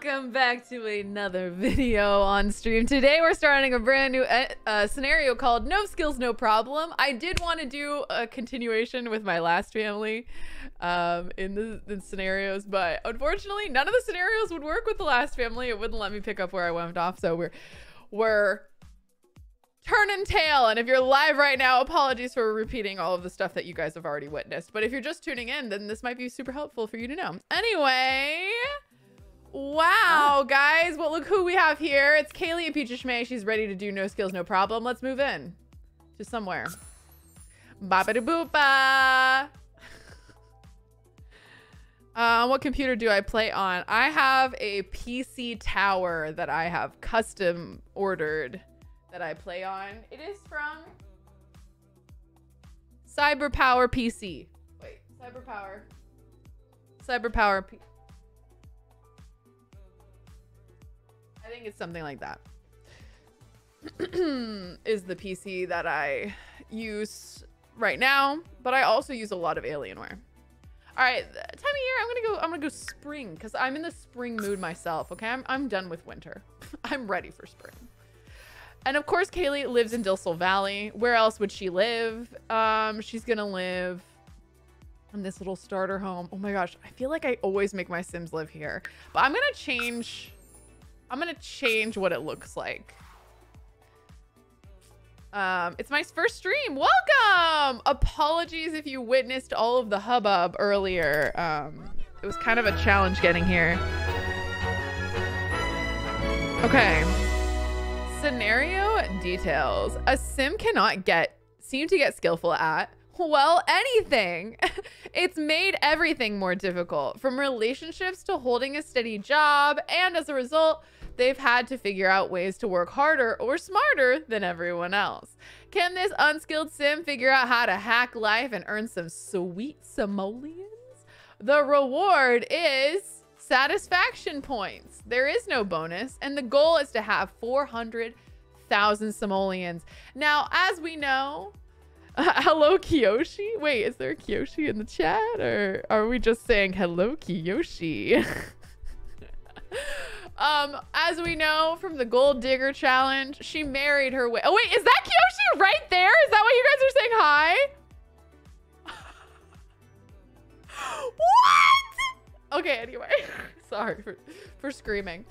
welcome back to another video on stream. Today we're starting a brand new uh, uh, scenario called No Skills, No Problem. I did want to do a continuation with my last family um, in the, the, scenarios, but unfortunately none of the scenarios would work with the last family. It wouldn't let me pick up where I went off, so we're we're turn and tail. And if you're live right now, apologies for repeating all of the stuff that you guys have already witnessed. But if you're just tuning in, then this might be super helpful for you to know. Anyway, wow, guys. Well, look who we have here. It's Kaylee and Peaches May. She's ready to do no skills, no problem. Let's move in to somewhere. Baba boopa. Uh, what computer do I play on? I have a PC tower that I have custom ordered that I play on. It is from Cyberpower PC. Wait, Cyberpower. Cyberpower P I think it's something like that. is the PC that I use right now, but I also use a lot of Alienware. All right, time of year, I'm gonna go. I'm gonna go spring because I'm in the spring mood myself. Okay, I'm I'm done with winter. I'm ready for spring. And of course, Kaylee lives in Del Sol Valley. Where else would she live? Um, she's gonna live in this little starter home. Oh my gosh, I feel like I always make my Sims live here. But I'm gonna change, I'm gonna change what it looks like. Um, it's my first stream. Welcome! Apologies if you witnessed all of the hubbub earlier. Um, it was kind of a challenge getting here. Okay. Scenario details. A sim cannot get seem to get skillful at well, anything. it's made everything more difficult, from relationships to holding a steady job, and as a result, they've had to figure out ways to work harder or smarter than everyone else. Can this unskilled sim figure out how to hack life and earn some sweet simoleons? The reward is satisfaction points. There is no bonus, and the goal is to have 400,000 simoleons. Now, as we know, uh, hello Kiyoshi. Wait, is there a Kiyoshi in the chat, or are we just saying hello Kiyoshi? um, as we know from the Gold Digger Challenge, she married her way. Oh wait, is that Kyoshi right there? Is that what you guys are saying hi? what? Okay, anyway. Sorry for, for screaming.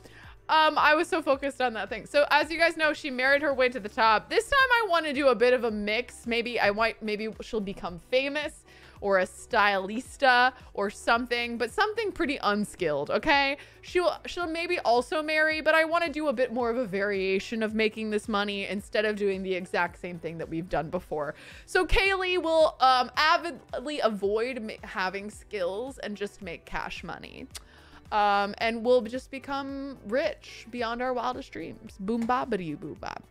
Um, I was so focused on that thing. So as you guys know, she married her way to the top. This time I want to do a bit of a mix. Maybe I might, maybe she'll become famous or a stylista or something, but something pretty unskilled, okay? She'll she'll maybe also marry, but I want to do a bit more of a variation of making this money instead of doing the exact same thing that we've done before. So Kaylee will um, avidly avoid having skills and just make cash money. Um, and we'll just become rich beyond our wildest dreams. Boom bobbity boo bob.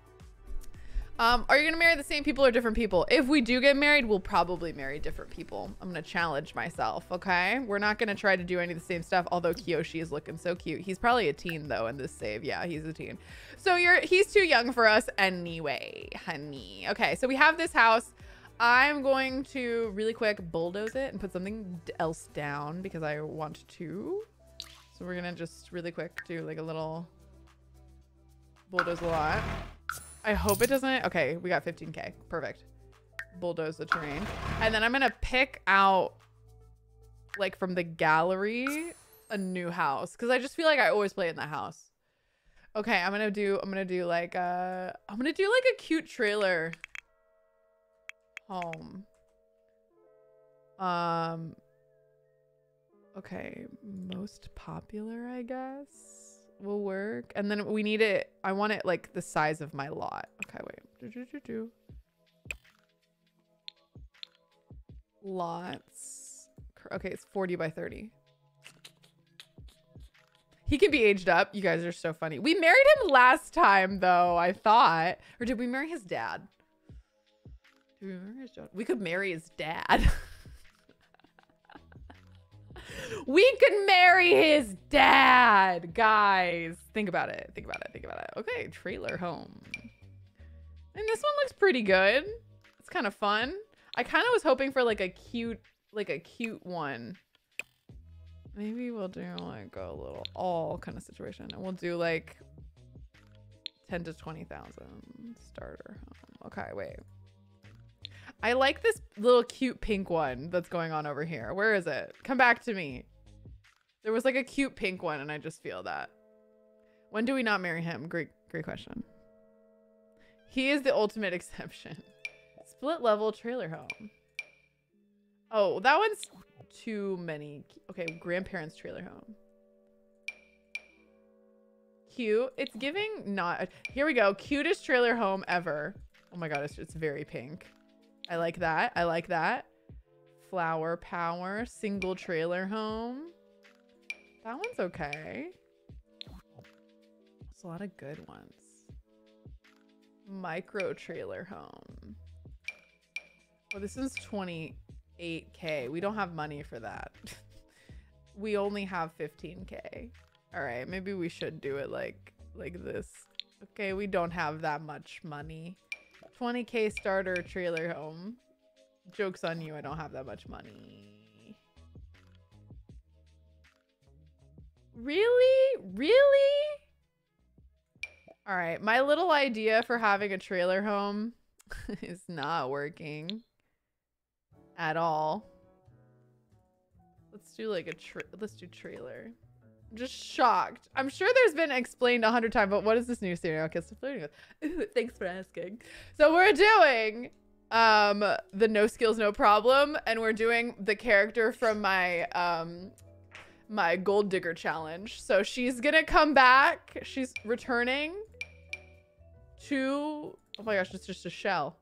Um, are you gonna marry the same people or different people? If we do get married, we'll probably marry different people. I'm gonna challenge myself, okay? We're not gonna try to do any of the same stuff, although Kiyoshi is looking so cute. He's probably a teen though in this save. Yeah, he's a teen. So you're he's too young for us anyway, honey. Okay, so we have this house. I'm going to really quick bulldoze it and put something else down because I want to. So we're gonna just really quick do like a little bulldoze a lot. I hope it doesn't. Okay, we got 15k. Perfect. Bulldoze the terrain. And then I'm going to pick out, like, from the gallery, a new house. Because I just feel like I always play in that house. Okay, I'm going to do, I'm going to do, like, uh, I'm going to do, like, a cute trailer home. Um, okay, most popular, I guess will work. And then we need it. I want it like the size of my lot. Okay, wait. Do, do, do, Lots. Okay, it's 40 by 30. He can be aged up. You guys are so funny. We married him last time, though, I thought. Or did we marry his dad? Did we marry his dad? We could marry his dad. we could marry his dad, guys. Think about it. Think about it. Think about it. Okay, trailer home. And this one looks pretty good. It's kind of fun. I kind of was hoping for like a cute, like a cute one. Maybe we'll do like a little all kind of situation. And we'll do like 10 to 20,000 starter home. Okay, wait. I like this little cute pink one that's going on over here. Where is it? Come back to me. There was like a cute pink one and I just feel that. When do we not marry him? Great, great question. He is the ultimate exception. Split level trailer home. Oh, that one's too many. Okay, grandparents trailer home. Cute. It's giving not. Here we go. Cutest trailer home ever. Oh my god, it's, it's very pink. I like that. I like that. Flower power. Single trailer home. That one's okay. There's a lot of good ones. Micro trailer home. Oh, this is 28k. We don't have money for that. we only have 15k. All right, maybe we should do it like like this. Okay, we don't have that much money. 20k starter trailer home. Joke's on you, I don't have that much money. Really? Really? All right, my little idea for having a trailer home is not working at all. Let's do like a tra let's do trailer. Just shocked. I'm sure there's been explained a hundred times, but what is this new scenario kiss flirting with? Thanks for asking. So we're doing um the no skills no problem and we're doing the character from my um my gold digger challenge. So she's gonna come back. She's returning to oh my gosh, it's just a shell.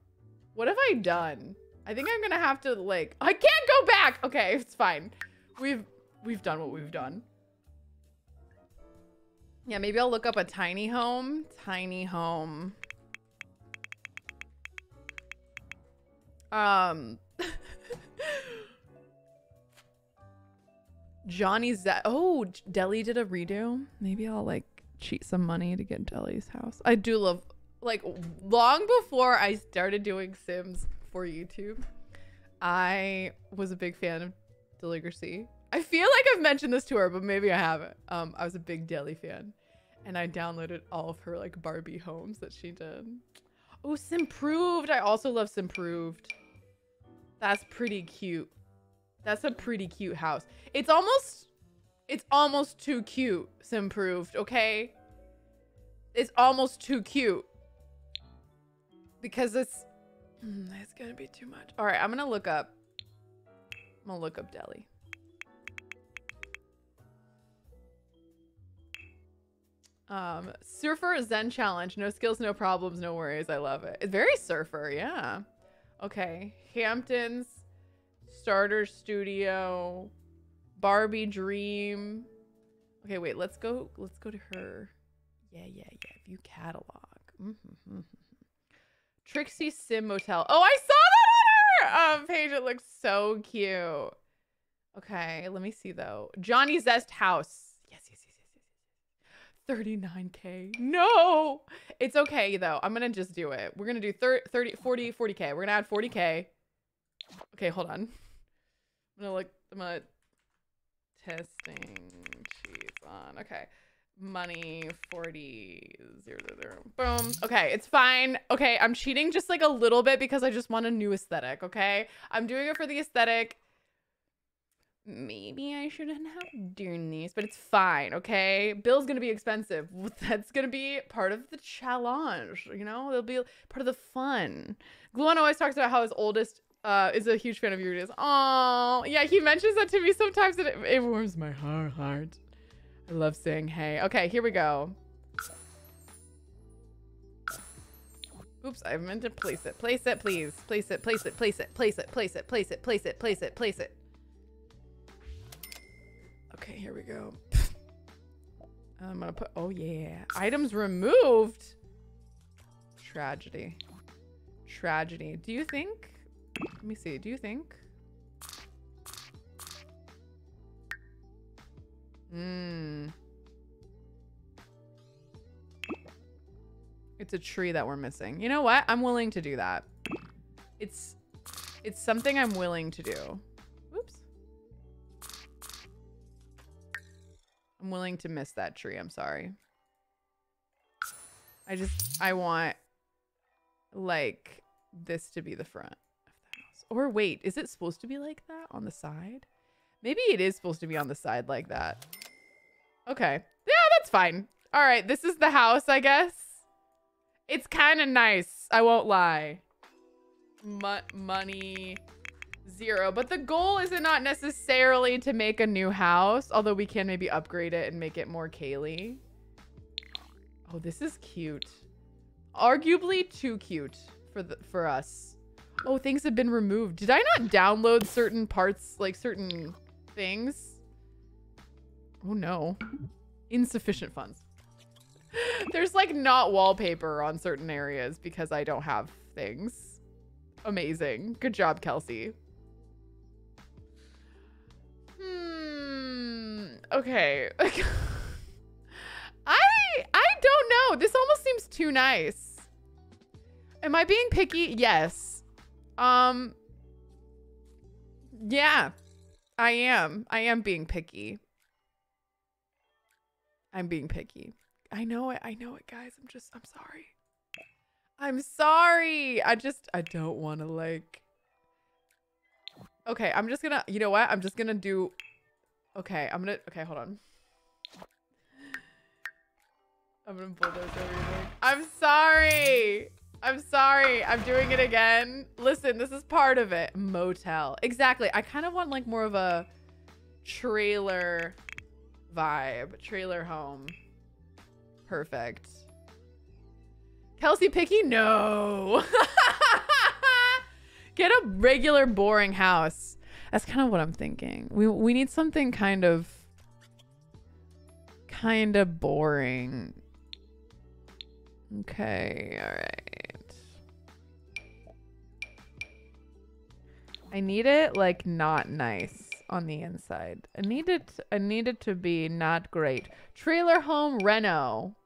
What have I done? I think I'm gonna have to like I can't go back. Okay, it's fine. We've we've done what we've done. Yeah, maybe I'll look up a tiny home. Tiny home. Um Johnny's that oh Deli did a redo. Maybe I'll like cheat some money to get Deli's house. I do love like long before I started doing Sims for YouTube, I was a big fan of Deligracy. I feel like I've mentioned this to her, but maybe I haven't. Um, I was a big Deli fan, and I downloaded all of her like Barbie homes that she did. Oh, Simproved. I also love Simproved. That's pretty cute. That's a pretty cute house. It's almost, it's almost too cute, Simproved, okay? It's almost too cute. Because it's, mm, it's gonna be too much. All right, I'm gonna look up, I'm gonna look up Deli. Um, Surfer Zen Challenge. No skills, no problems, no worries. I love it. It's very surfer, yeah. Okay. Hamptons, Starter Studio, Barbie Dream. Okay, wait, let's go let's go to her. Yeah, yeah, yeah. View catalog. Mm -hmm. Trixie Sim Motel. Oh, I saw that on her um, page. It looks so cute. Okay, let me see though. Johnny Zest House. 39k. No. It's okay though. I'm going to just do it. We're going to do 30, 30 40 40k. We're going to add 40k. Okay, hold on. I'm going to look I'm going to testing cheese on. Okay. Money 40 zero, zero, boom. Okay, it's fine. Okay, I'm cheating just like a little bit because I just want a new aesthetic, okay? I'm doing it for the aesthetic maybe I shouldn't have done these, but it's fine, okay? Bill's gonna be expensive. That's gonna be part of the challenge, you know? It'll be part of the fun. Gluon always talks about how his oldest uh, is a huge fan of your videos. Oh, yeah, he mentions that to me sometimes and it, it warms my heart. I love saying hey. Okay, here we go. Oops, I meant to place it. Place it, please. Place it, place it, place it, place it, place it, place it, place it, place it, place it. Okay, here we go. I'm gonna put, oh yeah. Items removed. Tragedy. Tragedy. Do you think, let me see, do you think? Hmm. It's a tree that we're missing. You know what? I'm willing to do that. It's, it's something I'm willing to do. Willing to miss that tree. I'm sorry. I just, I want like this to be the front of the house. Or wait, is it supposed to be like that on the side? Maybe it is supposed to be on the side like that. Okay. Yeah, that's fine. All right, this is the house, I guess. It's kind of nice. I won't lie. Mo money zero. But the goal is not not necessarily to make a new house, although we can maybe upgrade it and make it more Kaylee. Oh, this is cute. Arguably too cute for the for us. Oh, things have been removed. Did I not download certain parts, like certain things? Oh no. Insufficient funds. There's like not wallpaper on certain areas because I don't have things. Amazing. Good job, Kelsey. Okay. I I don't know. This almost seems too nice. Am I being picky? Yes. Um Yeah. I am. I am being picky. I'm being picky. I know it. I know it, guys. I'm just I'm sorry. I'm sorry. I just I don't want to like Okay, I'm just gonna, you know what? I'm just gonna do, okay, I'm gonna, okay, hold on. I'm gonna bulldoze everything. I'm sorry. I'm sorry. I'm doing it again. Listen, this is part of it. Motel. Exactly. I kind of want like more of a trailer vibe. Trailer home. Perfect. Kelsey Picky? No. Get a regular boring house. That's kind of what I'm thinking. We we need something kind of kind of boring. Okay, all right. I need it like not nice on the inside. I need it I need it to be not great. Trailer home reno.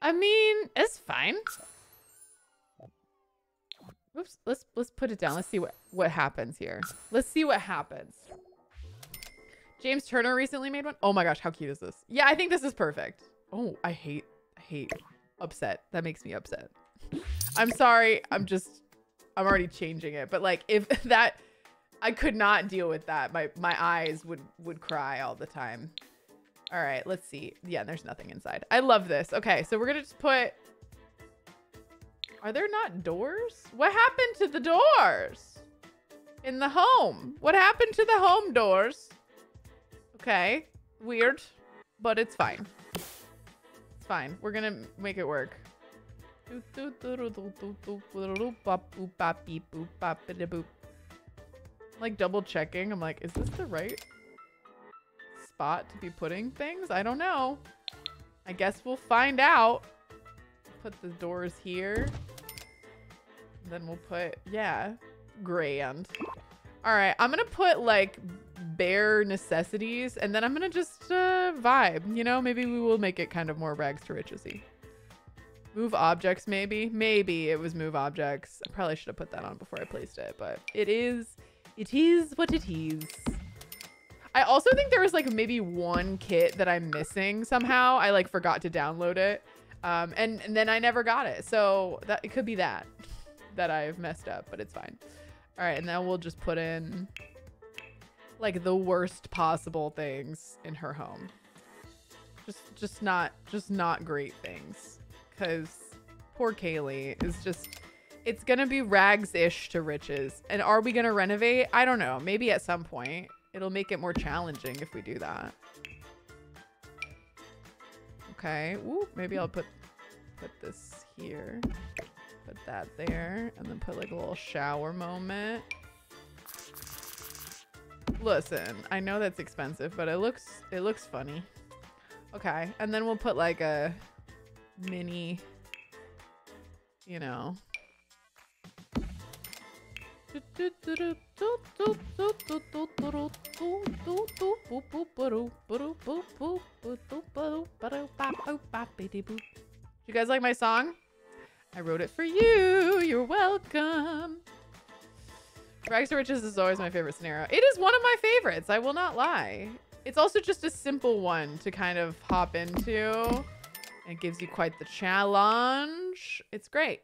I mean, it's fine. Oops, let's let's put it down. Let's see what what happens here. Let's see what happens. James Turner recently made one. Oh my gosh, how cute is this? Yeah, I think this is perfect. Oh, I hate I hate upset. That makes me upset. I'm sorry. I'm just I'm already changing it. But like if that I could not deal with that. My my eyes would would cry all the time. All right, let's see. Yeah, there's nothing inside. I love this. Okay, so we're going to just put are there not doors? What happened to the doors? In the home. What happened to the home doors? Okay. Weird. But it's fine. It's fine. We're gonna make it work. Like double checking. I'm like, is this the right spot to be putting things? I don't know. I guess we'll find out. Put the doors here. Then we'll put, yeah, grand. All right, I'm gonna put like bare necessities and then I'm gonna just uh, vibe, you know? Maybe we will make it kind of more rags to richesy. Move objects, maybe? Maybe it was move objects. I probably should have put that on before I placed it, but it is, it is what it is. I also think there was like maybe one kit that I'm missing somehow. I like forgot to download it. Um, and, and then I never got it. So that it could be that that I've messed up, but it's fine. All right, and now we'll just put in like the worst possible things in her home. Just just not just not great things cuz poor Kaylee is just it's going to be rags-ish to riches. And are we going to renovate? I don't know. Maybe at some point. It'll make it more challenging if we do that. Okay. Ooh, maybe I'll put put this here. Put that there. And then put like a little shower moment. Listen, I know that's expensive, but it looks it looks funny. Okay. And then we'll put like a mini, you know. You guys like my song? I wrote it for you. You're welcome. Rags to Riches is always my favorite scenario. It is one of my favorites. I will not lie. It's also just a simple one to kind of hop into. It gives you quite the challenge. It's great.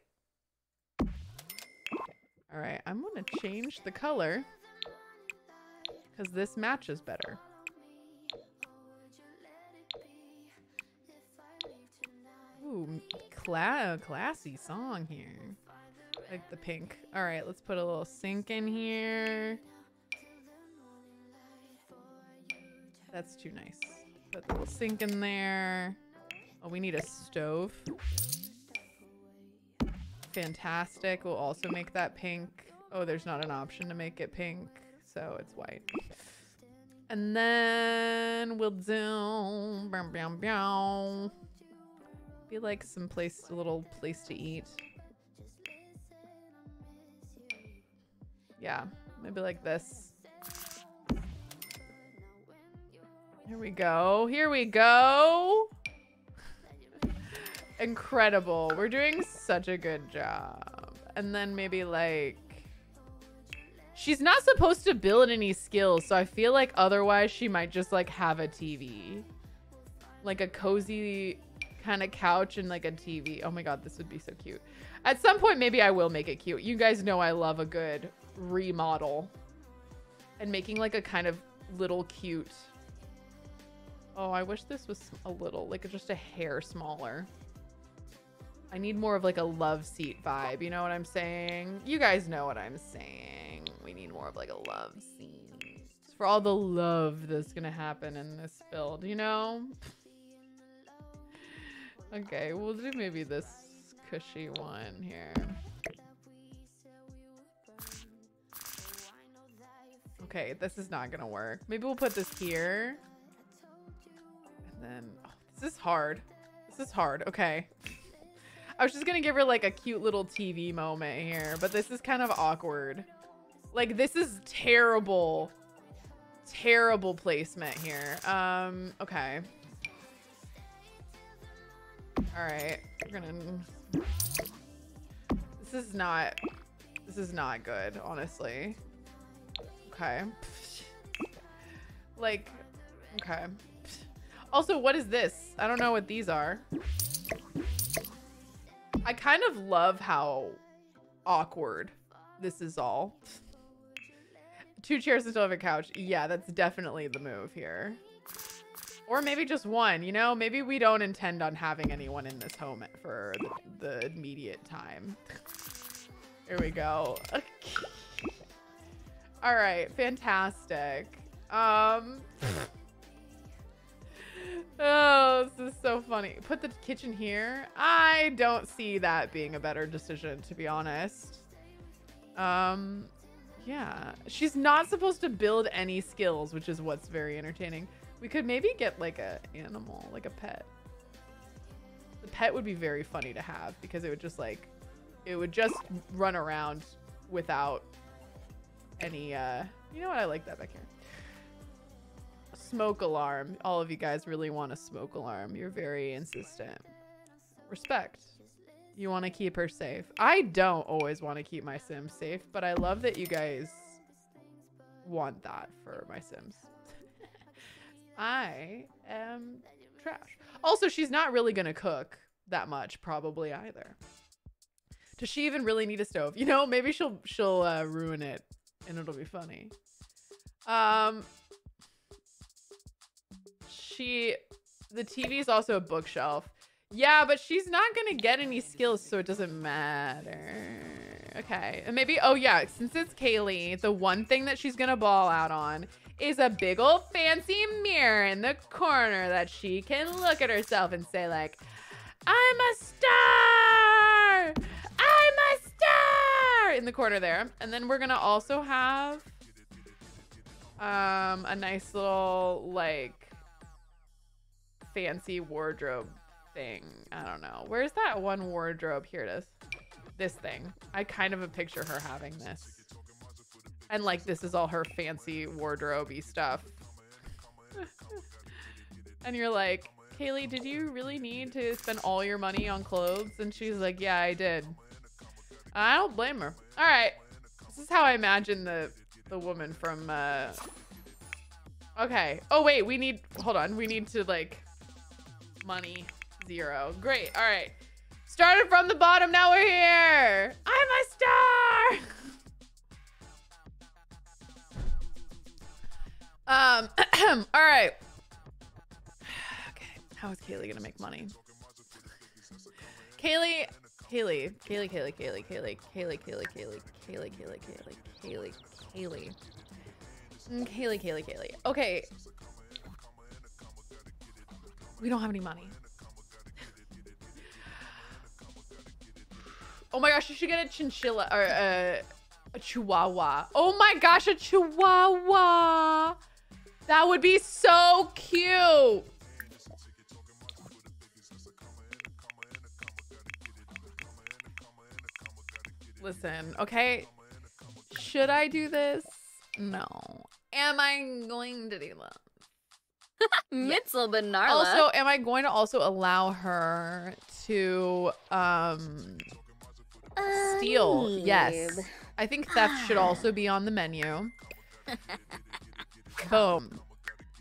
All right, I'm gonna change the color because this matches better. Ooh, cla classy song here. Like the pink. All right, let's put a little sink in here. That's too nice. Put the sink in there. Oh, we need a stove. Fantastic. We'll also make that pink. Oh, there's not an option to make it pink, so it's white. And then we'll do. Be like some place, a little place to eat. Yeah, maybe like this. Here we go. Here we go. Incredible. We're doing such a good job. And then maybe like... She's not supposed to build any skills, so I feel like otherwise she might just like have a TV. Like a cozy kind of couch and like a TV. Oh my god, this would be so cute. At some point, maybe I will make it cute. You guys know I love a good remodel. And making like a kind of little cute... Oh, I wish this was a little, like just a hair smaller. I need more of like a love seat vibe. You know what I'm saying? You guys know what I'm saying. We need more of like a love seat. For all the love that's gonna happen in this build, you know? okay, we'll do maybe this cushy one here. Okay, this is not gonna work. Maybe we'll put this here. And then, oh, this is hard. This is hard. Okay. I was just gonna give her like a cute little TV moment here, but this is kind of awkward. Like this is terrible, terrible placement here. Um, okay. All right, we're gonna, this is not, this is not good, honestly. Okay. Like, okay. Also, what is this? I don't know what these are. I kind of love how awkward this is all. Two chairs instead of a couch. Yeah, that's definitely the move here. Or maybe just one, you know? Maybe we don't intend on having anyone in this home for the, the immediate time. Here we go. All right, fantastic. Um... Oh, this is so funny. Put the kitchen here. I don't see that being a better decision, to be honest. Um, yeah. She's not supposed to build any skills, which is what's very entertaining. We could maybe get like a animal, like a pet. The pet would be very funny to have because it would just like, it would just run around without any, uh, you know what? I like that back here smoke alarm. All of you guys really want a smoke alarm. You're very insistent. Respect. You want to keep her safe. I don't always want to keep my Sims safe, but I love that you guys want that for my Sims. I am trash. Also, she's not really going to cook that much probably either. Does she even really need a stove? You know, maybe she'll she'll uh, ruin it and it'll be funny. Um, she the TV is also a bookshelf. Yeah, but she's not gonna get any skills, so it doesn't matter. Okay, and maybe, oh yeah, since it's Kaylee, the one thing that she's gonna ball out on is a big old fancy mirror in the corner that she can look at herself and say like, I'm a star! I'm a star! In the corner there. And then we're gonna also have um, a nice little like fancy wardrobe thing. I don't know. Where's that one wardrobe? Here it is. This thing. I kind of picture her having this. And like this is all her fancy wardrobe stuff. and you're like, Kaylee, did you really need to spend all your money on clothes? And she's like, yeah, I did. I don't blame her. All right. This is how I imagine the the woman from uh, Okay. Oh, wait. We need... Hold on. We need to, like... Money. Zero. Great. All right. Started from the bottom. Now we're here. I'm a star. um. all right. Okay. How is Kaylee gonna make money? Kaylee. Kaylee. Kaylee. Kaylee. Kaylee. Kaylee. Kaylee. Kaylee. Kaylee. Kaylee. Kaylee. Kaylee. Kaylee. Kaylee. Kaylee. Kaylee. Kaylee. Okay. We don't have any money. Oh my gosh, you should get a chinchilla or a, a chihuahua. Oh my gosh, a chihuahua. That would be so cute. Listen, okay. Should I do this? No. Am I going to do that? Mitzel Benarla. Also, am I going to also allow her to um steal? Yes. I think theft should also be on the menu. Boom.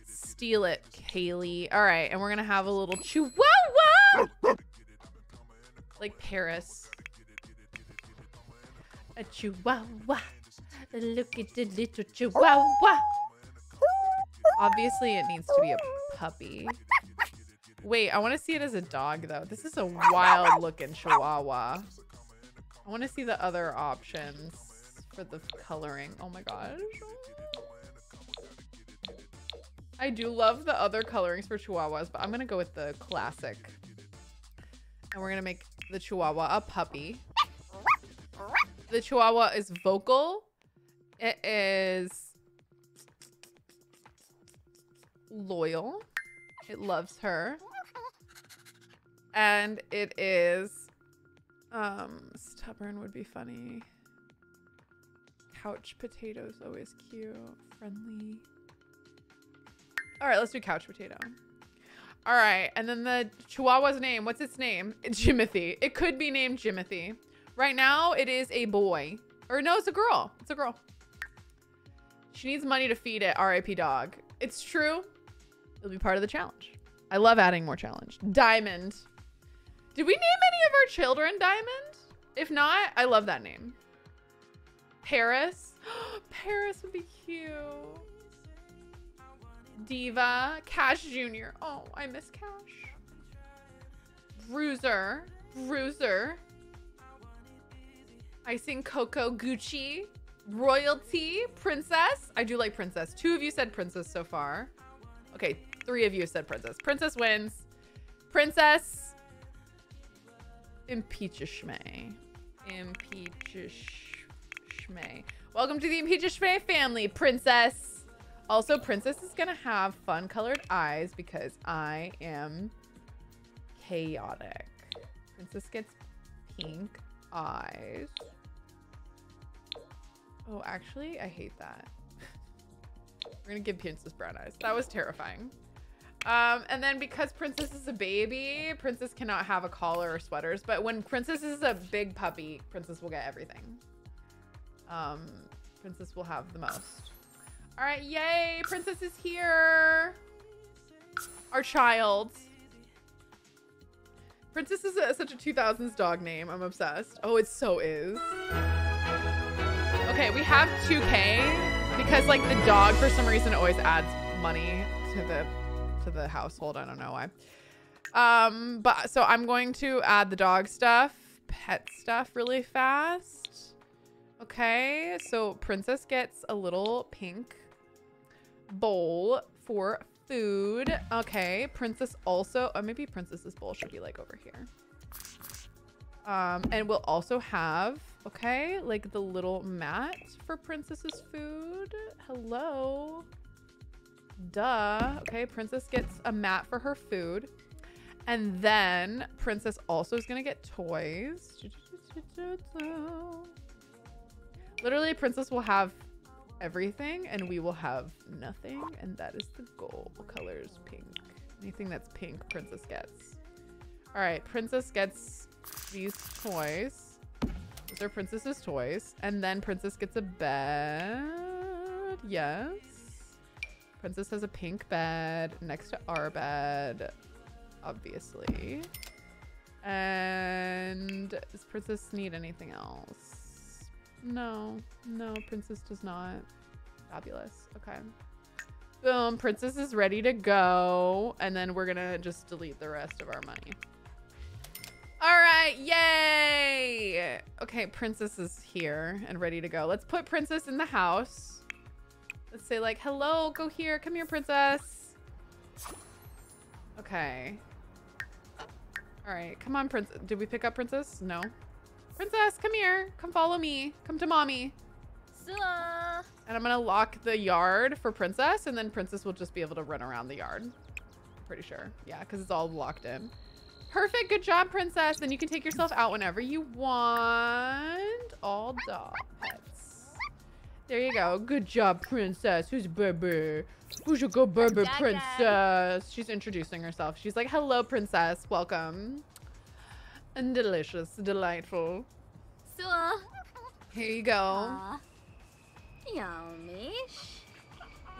Steal it, Kaylee. All right, and we're gonna have a little chihuahua, like Paris. A chihuahua. Look at the little chihuahua. Obviously, it needs to be a puppy. Wait, I want to see it as a dog, though. This is a wild-looking chihuahua. I want to see the other options for the coloring. Oh my gosh. I do love the other colorings for chihuahuas, but I'm to go with the classic. And we're to make the chihuahua a puppy. The chihuahua is vocal. It is loyal. It loves her. And it is um stubborn would be funny. Couch potatoes always cute, friendly. All right, let's do couch potato. All right, and then the chihuahua's name, what's its name? Jimothy. It could be named Jimothy. Right now it is a boy. Or no, it's a girl. It's a girl. She needs money to feed it, RIP dog. It's true. It'll be part of the challenge. I love adding more challenge. Diamond. Did we name any of our children Diamond? If not, I love that name. Paris. Paris would be cute. Diva. Cash Jr. Oh, I miss Cash. Bruiser. Bruiser. Icing Coco Gucci. Royalty. Princess. I do like Princess. Two of you said Princess so far. Okay, three of you said Princess. Princess wins. Princess. Impeachishme. Impeachishme. Welcome to the Impeachishme family, Princess. Also, Princess is gonna have fun colored eyes because I am chaotic. Princess gets pink eyes. Oh, actually, I hate that. We're gonna give Princess brown eyes. That was terrifying. Um, and then because Princess is a baby, Princess cannot have a collar or sweaters. But when Princess is a big puppy, Princess will get everything. Um, Princess will have the most. All right, yay! Princess is here. Our child. Princess is a, such a 2000s dog name. I'm obsessed. Oh, it so is. Okay, we have 2K because like the dog for some reason always adds money to the to the household. I don't know why. Um, but so I'm going to add the dog stuff, pet stuff really fast. Okay, so Princess gets a little pink bowl for food. Okay, Princess also, uh, maybe Princess's bowl should be like over here. Um, and we'll also have, okay, like the little mat for Princess's food. Hello. Duh. Okay, Princess gets a mat for her food. And then Princess also is going to get toys. Literally, Princess will have everything and we will have nothing. And that is the goal. Colors pink. Anything that's pink, Princess gets. All right, Princess gets these toys. Those are Princess's toys. And then Princess gets a bed. Yes. Princess has a pink bed next to our bed, obviously. And does Princess need anything else? No, no, Princess does not. Fabulous. Okay. Boom, Princess is ready to go. And then we're gonna just delete the rest of our money. All right, yay! Okay, Princess is here and ready to go. Let's put Princess in the house. Let's say like, hello, go here. Come here, Princess. Okay. All right, come on, Princess. Did we pick up Princess? No. Princess, come here. Come follow me. Come to mommy. And I'm gonna lock the yard for Princess, and then Princess will just be able to run around the yard. Pretty sure. Yeah, because it's all locked in. Perfect. Good job, Princess. Then you can take yourself out whenever you want. All dog pets. There you go. Good job, Princess. Who's baby? Who's your good baby, Princess? She's introducing herself. She's like, hello, Princess. Welcome. And delicious. Delightful. Sula. Here you go. Aw. Yummish.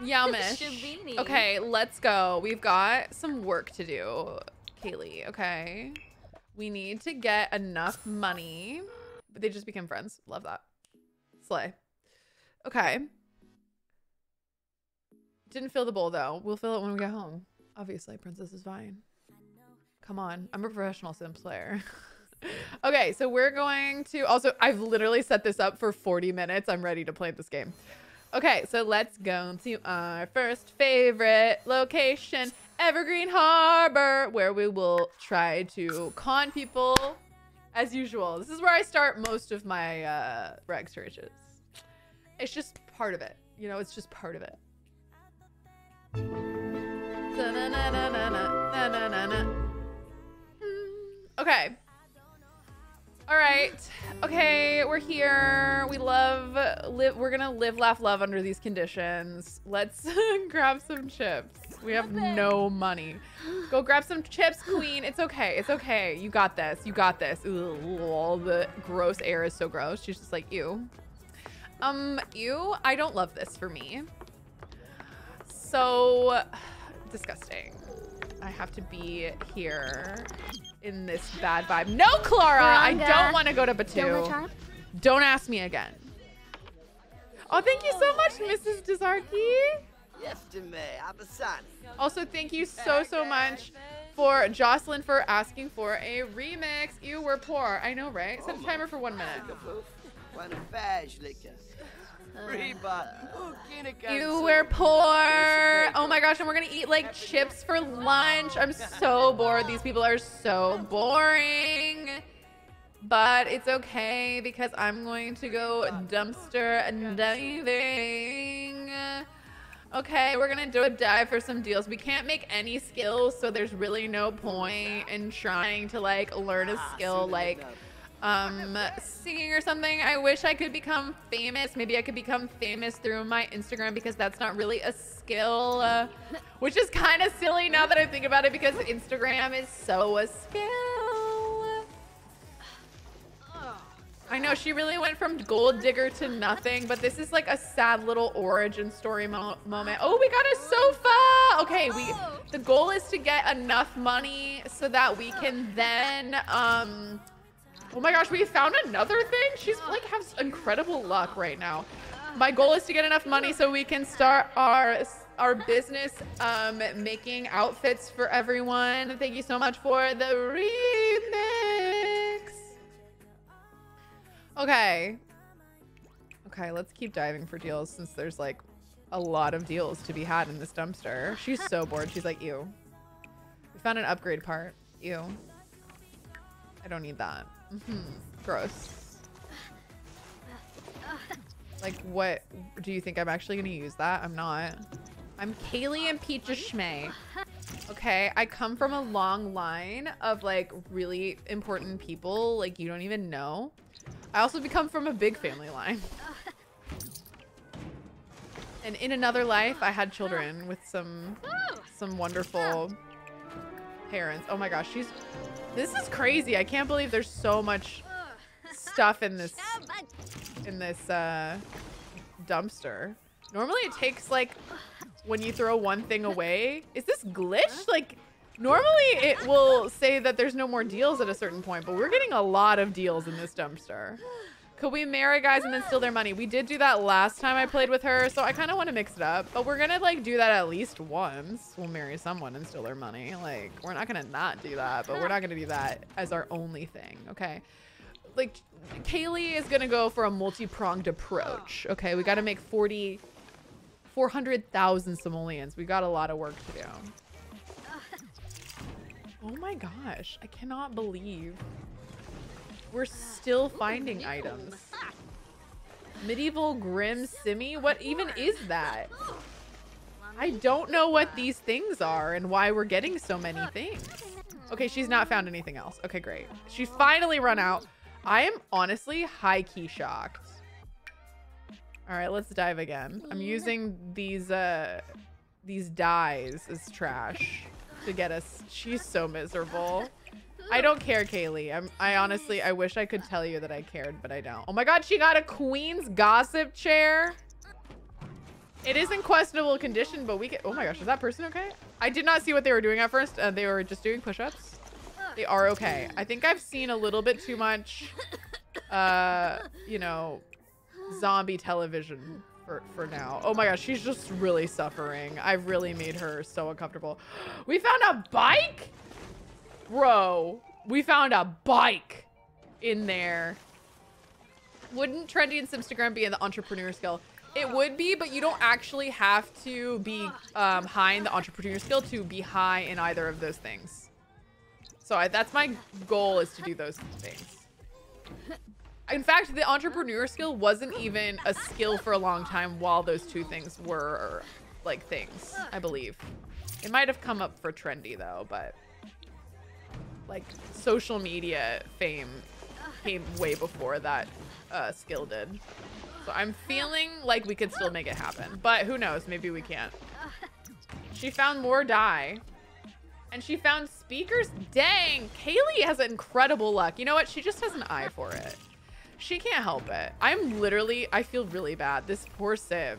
Yummish. Okay, let's go. We've got some work to do, Kaylee. Okay. We need to get enough money. But they just became friends. Love that. Slay. Okay. Didn't fill the bowl though. We'll fill it when we get home. Obviously, Princess is fine. Come on, I'm a professional Sims player. okay, so we're going to also, I've literally set this up for 40 minutes. I'm ready to play this game. Okay, so let's go to our first favorite location, Evergreen Harbor, where we will try to con people as usual. This is where I start most of my uh, to riches. It's just part of it. You know, it's just part of it. -na -na -na Okay. All right. Okay, we're here. We love live. We're gonna live, laugh, love under these conditions. Let's grab some chips. We have no money. Go grab some chips, Queen. It's okay. It's okay. You got this. You got this. All the gross air is so gross. She's just like you. Um, you. I don't love this for me. So disgusting. I have to be here in this bad vibe. No, Clara, I don't want to go to Batuu. Don't ask me again. Oh, thank you so much, Mrs. Dizarki. Yesterday, Abasani. Also, thank you so, so much for Jocelyn for asking for a remix. You were poor. I know, right? Set a timer for one minute. One badge liquor. Reba. You were poor. Oh my gosh, and we're gonna eat like chips for lunch. I'm so bored. These people are so boring. But it's okay because I'm going to go dumpster diving. Okay, we're gonna do a dive for some deals. We can't make any skills, so there's really no point in trying to like learn a skill like um singing or something. I wish i could become famous. Maybe i could become famous through my instagram because that's not really a skill uh, which is kind of silly now that i think about it because instagram is so a skill i know she really went from gold digger to nothing but this is like a sad little origin story mo- moment oh we got a sofa okay we the goal is to get enough money so that we can then um Oh my gosh, we found another thing? She's like has incredible luck right now. My goal is to get enough money so we can start our our business um making outfits for everyone. Thank you so much for the remix. Okay. Okay, let's keep diving for deals since there's like a lot of deals to be had in this dumpster. She's so bored. She's like, ew. We found an upgrade part. Ew. I don't need that. Mm -hmm. Gross. Like, what? Do you think I'm actually going to use that? I'm not. I'm Kaylee and Peach Schmay. Okay, I come from a long line of like really important people, like you don't even know. I also become from a big family line. And in another life, I had children with some some wonderful parents. Oh my gosh, she's this is crazy. I can't believe there's so much stuff in this in this uh dumpster. Normally it takes like when you throw one thing away. Is this glitch? Like, normally it will say that there's no more deals at a certain point, but we're getting a lot of deals in this dumpster. Could we marry guys and then steal their money? We did do that last time I played with her, so I kind of want to mix it up. But we're going to, like, do that at least once. We'll marry someone and steal their money. Like, we're not going to not do that, but we're not going to do that as our only thing, okay? Like, Kaylee is going to go for a multi-pronged approach, okay? We got to make 40... 400,000 simoleons. We got a lot of work to do. Oh my gosh. I cannot believe we're still finding items. Medieval Grim Simi? What even is that? I don't know what these things are and why we're getting so many things. Okay, she's not found anything else. Okay, great. She's finally run out. I am honestly high-key shocked. All right, let's dive again. I'm using these uh these dyes as trash to get us. She's so miserable. I don't care, Kaylee. I'm I honestly I wish I could tell you that I cared, but I don't. Oh my god, she got a queen's gossip chair. It is in questionable condition, but we can oh my gosh, is that person okay? I did not see what they were doing at first. Uh, they were just doing push-ups. They are okay. I think I've seen a little bit too much uh, you know, zombie television for, for now. Oh my gosh, she's just really suffering. I've really made her so uncomfortable. We found a bike? Bro, we found a bike in there. Wouldn't Trendy and Simstagram be in the entrepreneur skill? It would be, but you don't actually have to be um, high in the entrepreneur skill to be high in either of those things. So I, that's my goal is to do those things. In fact, the entrepreneur skill wasn't even a skill for a long time while those two things were like things, I believe. It might have come up for trendy though, but like social media fame came way before that uh, skill did. So I'm feeling like we could still make it happen, but who knows? Maybe we can't. She found more dye. And she found speakers. Dang, Kaylee has incredible luck. You know what? She just has an eye for it. She can't help it. I'm literally, I feel really bad. This poor Sim.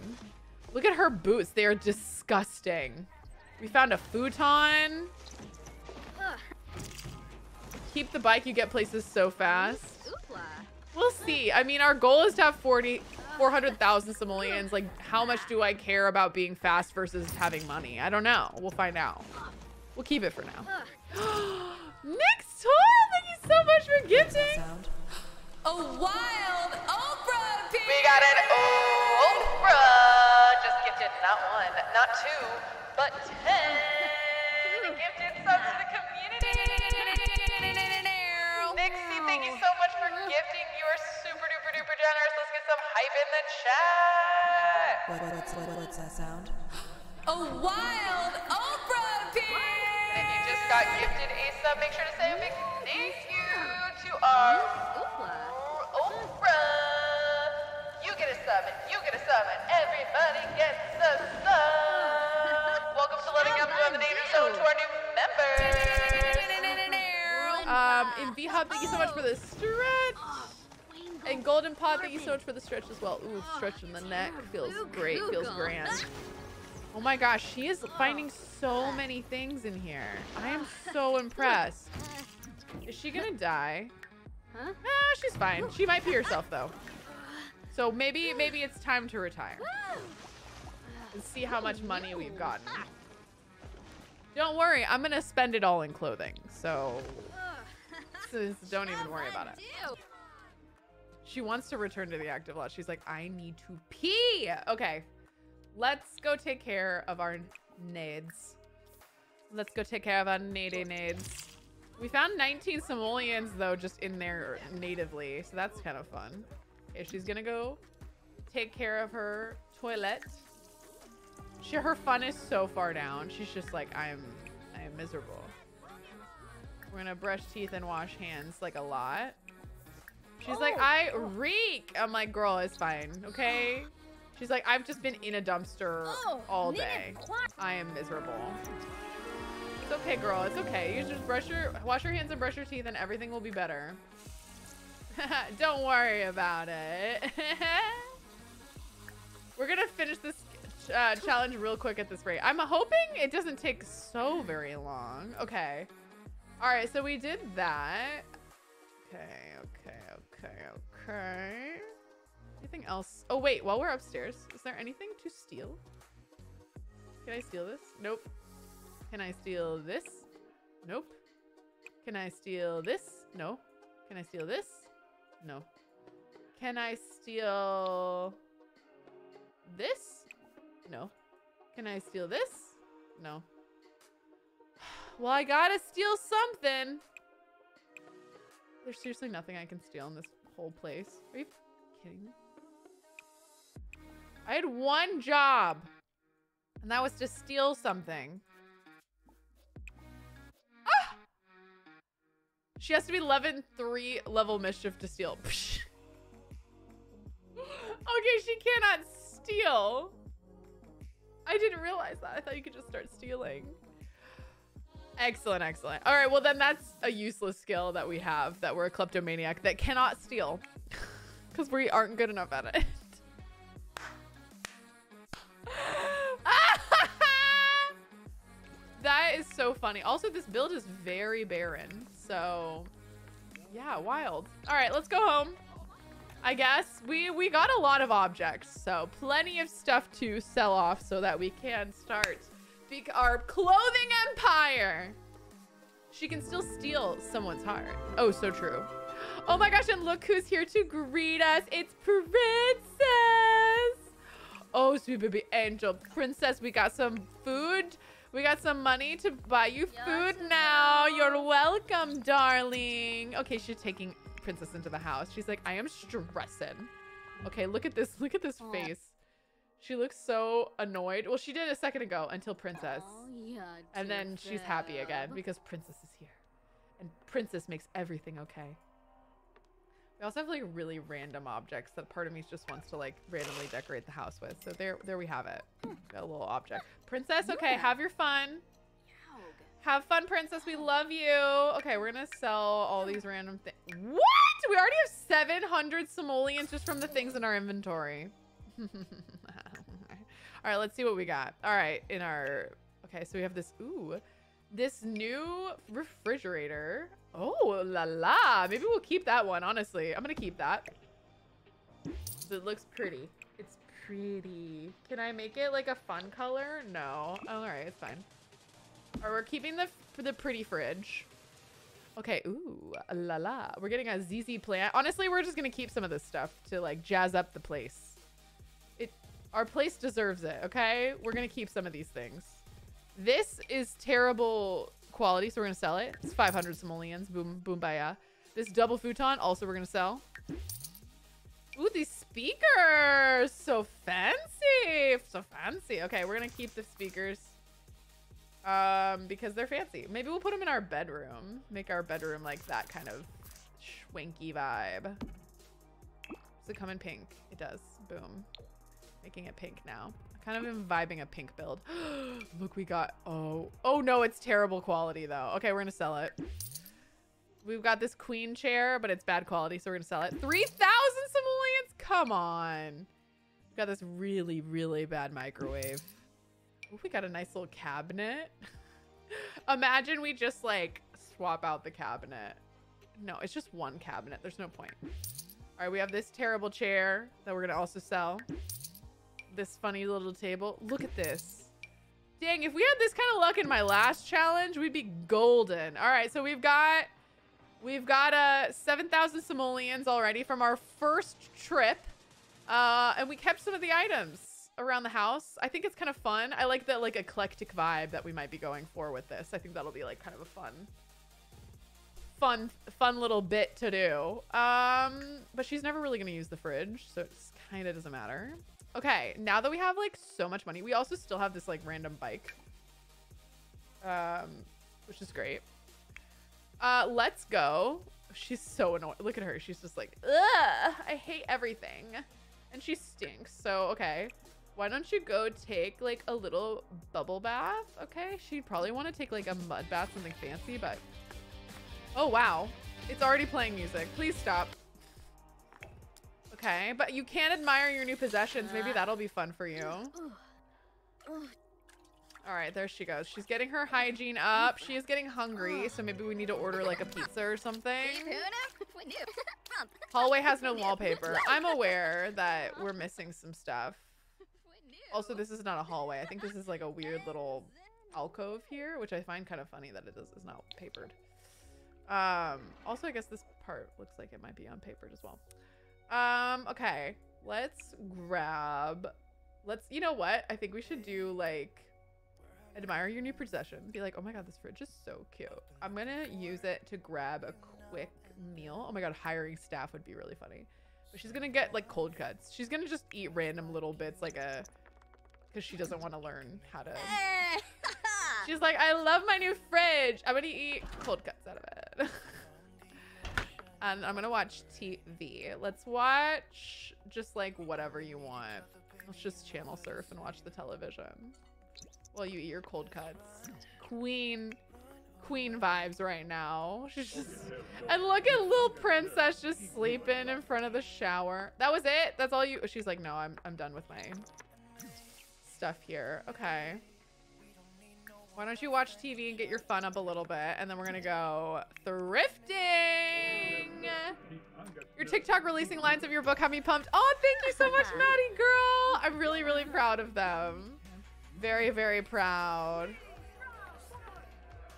Look at her boots. They are disgusting. We found a futon. Keep the bike. You get places so fast. We'll see. I mean, our goal is to have 40, 400,000 simoleons. Like, how much do I care about being fast versus having money? I don't know. We'll find out. We'll keep it for now. Next time, thank you so much for gifting. A wild Oprah appears. We got an Oprah. Just gifted not one, not two, but ten gifted subs to the community. Nixie, thank you so much for gifting. You are super duper duper generous. Let's get some hype in the chat. What, what's, what, what's that sound? A wild Oprah appears. If you just got gifted a sub, make sure to say a big thank you to our sub and you get a sub and everybody gets a sub. Welcome to Letting Up on the Danger Zone to our new members. Um, in V Hub, thank you so much for the stretch. And Golden Pod, thank you so much for the stretch as well. Ooh, stretch in the neck feels great, feels grand. Oh my gosh, she is finding so many things in here. I am so impressed. Is she gonna die? Huh? Ah, she's fine. She might pee herself though. So maybe maybe it's time to retire. And see how much money we've gotten. Don't worry, I'm gonna spend it all in clothing. So, so don't even worry about it. She wants to return to the active lot. She's like, I need to pee. Okay, let's go take care of our nades. Let's go take care of our nade nades. We found 19 simoleons though, just in there natively, so that's kind of fun. Okay, she's gonna go take care of her toilet. She, her fun is so far down. She's just like, I'm, I am miserable. We're gonna brush teeth and wash hands like a lot. She's like, Oh. I reek. I'm like, girl, it's fine, okay? She's like, I've just been in a dumpster Oh, all day. I am miserable. It's okay, girl. It's okay. You just brush your, wash your hands and brush your teeth, and everything will be better. Don't worry about it. We're gonna finish this uh, challenge real quick at this rate. I'm hoping it doesn't take so very long. Okay. All right, so we did that. Okay, okay, okay, okay. Anything else? Oh, wait, while we're upstairs, is there anything to steal? Can I steal this? Nope. Can I steal this? Nope. Can I steal this? No. Can I steal this? No. Can I steal this? No. Can I steal this? No. Well, I gotta steal something. There's seriously nothing I can steal in this whole place. Are you kidding me? I had one job, and that was to steal something. She has to be 11 3 level mischief to steal. Okay, she cannot steal. I didn't realize that. I thought you could just start stealing. Excellent, excellent. All right, well then that's a useless skill that we have, that we're a kleptomaniac that cannot steal. Because we aren't good enough at it. that is so funny. Also, this build is very barren. So, yeah, wild. All right, let's go home. I guess we we got a lot of objects, so plenty of stuff to sell off so that we can start our clothing empire. She can still steal someone's heart. Oh, so true. Oh my gosh, and look who's here to greet us. It's Princess. Oh, sweet baby angel. Princess, we got some food. We got some money to buy you food now. You're welcome, darling. Okay, she's taking Princess into the house. She's like, I am stressing. Okay, look at this. Look at this Aw. face. She looks so annoyed. Well, she did a second ago until Princess. Oh, yeah, And then she's happy again because Princess is here. And Princess makes everything okay. We also have like really random objects that part of me just wants to like randomly decorate the house with. So there there we have it. Hmm. Got a little object. Princess, okay, have your fun. Have fun, Princess. We love you. Okay, we're gonna sell all these random things. What? We already have 700 simoleons just from the things in our inventory. all right, let's see what we got. All right, in our... Okay, so we have this... Ooh. This new refrigerator. Oh, la la. Maybe we'll keep that one, honestly. I'm gonna keep that. It looks pretty. It's pretty. Can I make it like a fun color? No. All right, it's fine. Or we're keeping the for the pretty fridge. Okay, ooh, la la. We're getting a ZZ plant. Honestly, we're just gonna keep some of this stuff to like jazz up the place. It, our place deserves it. Okay, we're gonna keep some of these things. This is terrible quality, so we're gonna sell it. It's 500 simoleons. Boom, boom, baya. This double futon, also we're gonna sell. Ooh, these speakers, so fancy, so fancy. Okay, we're gonna keep the speakers um, because they're fancy. Maybe we'll put them in our bedroom. Make our bedroom like that kind of schwanky vibe. Does it come in pink? It does. Boom. Making it pink now. Kind of am vibing a pink build. Look, we got, oh, oh no, it's terrible quality though. Okay, we're gonna sell it. We've got this queen chair, but it's bad quality, so we're gonna sell it. 3,000 simoleons? Come on. We've got this really, really bad microwave. Ooh, we got a nice little cabinet. Imagine we just like swap out the cabinet. No, it's just one cabinet. There's no point. All right, we have this terrible chair that we're gonna also sell. This funny little table. Look at this. Dang, if we had this kind of luck in my last challenge, we'd be golden. All right, so we've got we've got uh 7,000 simoleons already from our first trip. Uh, and we kept some of the items around the house. I think it's kind of fun. I like the like eclectic vibe that we might be going for with this. I think that'll be like kind of a fun, fun, fun little bit to do. Um, but she's never really gonna use the fridge, so it's kind of doesn't matter. Okay, now that we have like so much money, we also still have this like random bike, um, which is great. Uh, let's go. She's so annoyed. Look at her. She's just like, ugh, I hate everything. And she stinks. So, okay. Why don't you go take like a little bubble bath? Okay. She'd probably want to take like a mud bath, something fancy, but. Oh, wow. It's already playing music. Please stop. Okay. But you can admire your new possessions. Maybe that'll be fun for you. All right, there she goes. She's getting her hygiene up. She is getting hungry, so maybe we need to order like a pizza or something. Hallway has no wallpaper. I'm aware that we're missing some stuff. Also, this is not a hallway. I think this is like a weird little alcove here, which I find kind of funny that it is, is not papered. Um, also, I guess this part looks like it might be unpapered as well. Um, okay. Let's grab... Let's... You know what? I think we should do, like... Admire your new possession. Be like, oh my god, this fridge is so cute. I'm gonna use it to grab a quick meal. Oh my god, hiring staff would be really funny. But she's gonna get, like, cold cuts. She's gonna just eat random little bits, like a... Because she doesn't want to learn how to... She's like, I love my new fridge. I'm gonna eat cold cuts out of it. and I'm gonna watch TV. Let's watch just like whatever you want. Let's just channel surf and watch the television while you eat your cold cuts. Queen, queen vibes right now. She's just, and look at little princess just sleeping in front of the shower. That was it. That's all you. Oh, she's like, no, I'm I'm done with my stuff here. Okay. Why don't you watch TV and get your fun up a little bit, and then we're gonna go thrifting. Your TikTok releasing lines of your book have me pumped. Oh, thank you so much, Maddie girl. I'm really, really proud of them. Very, very proud.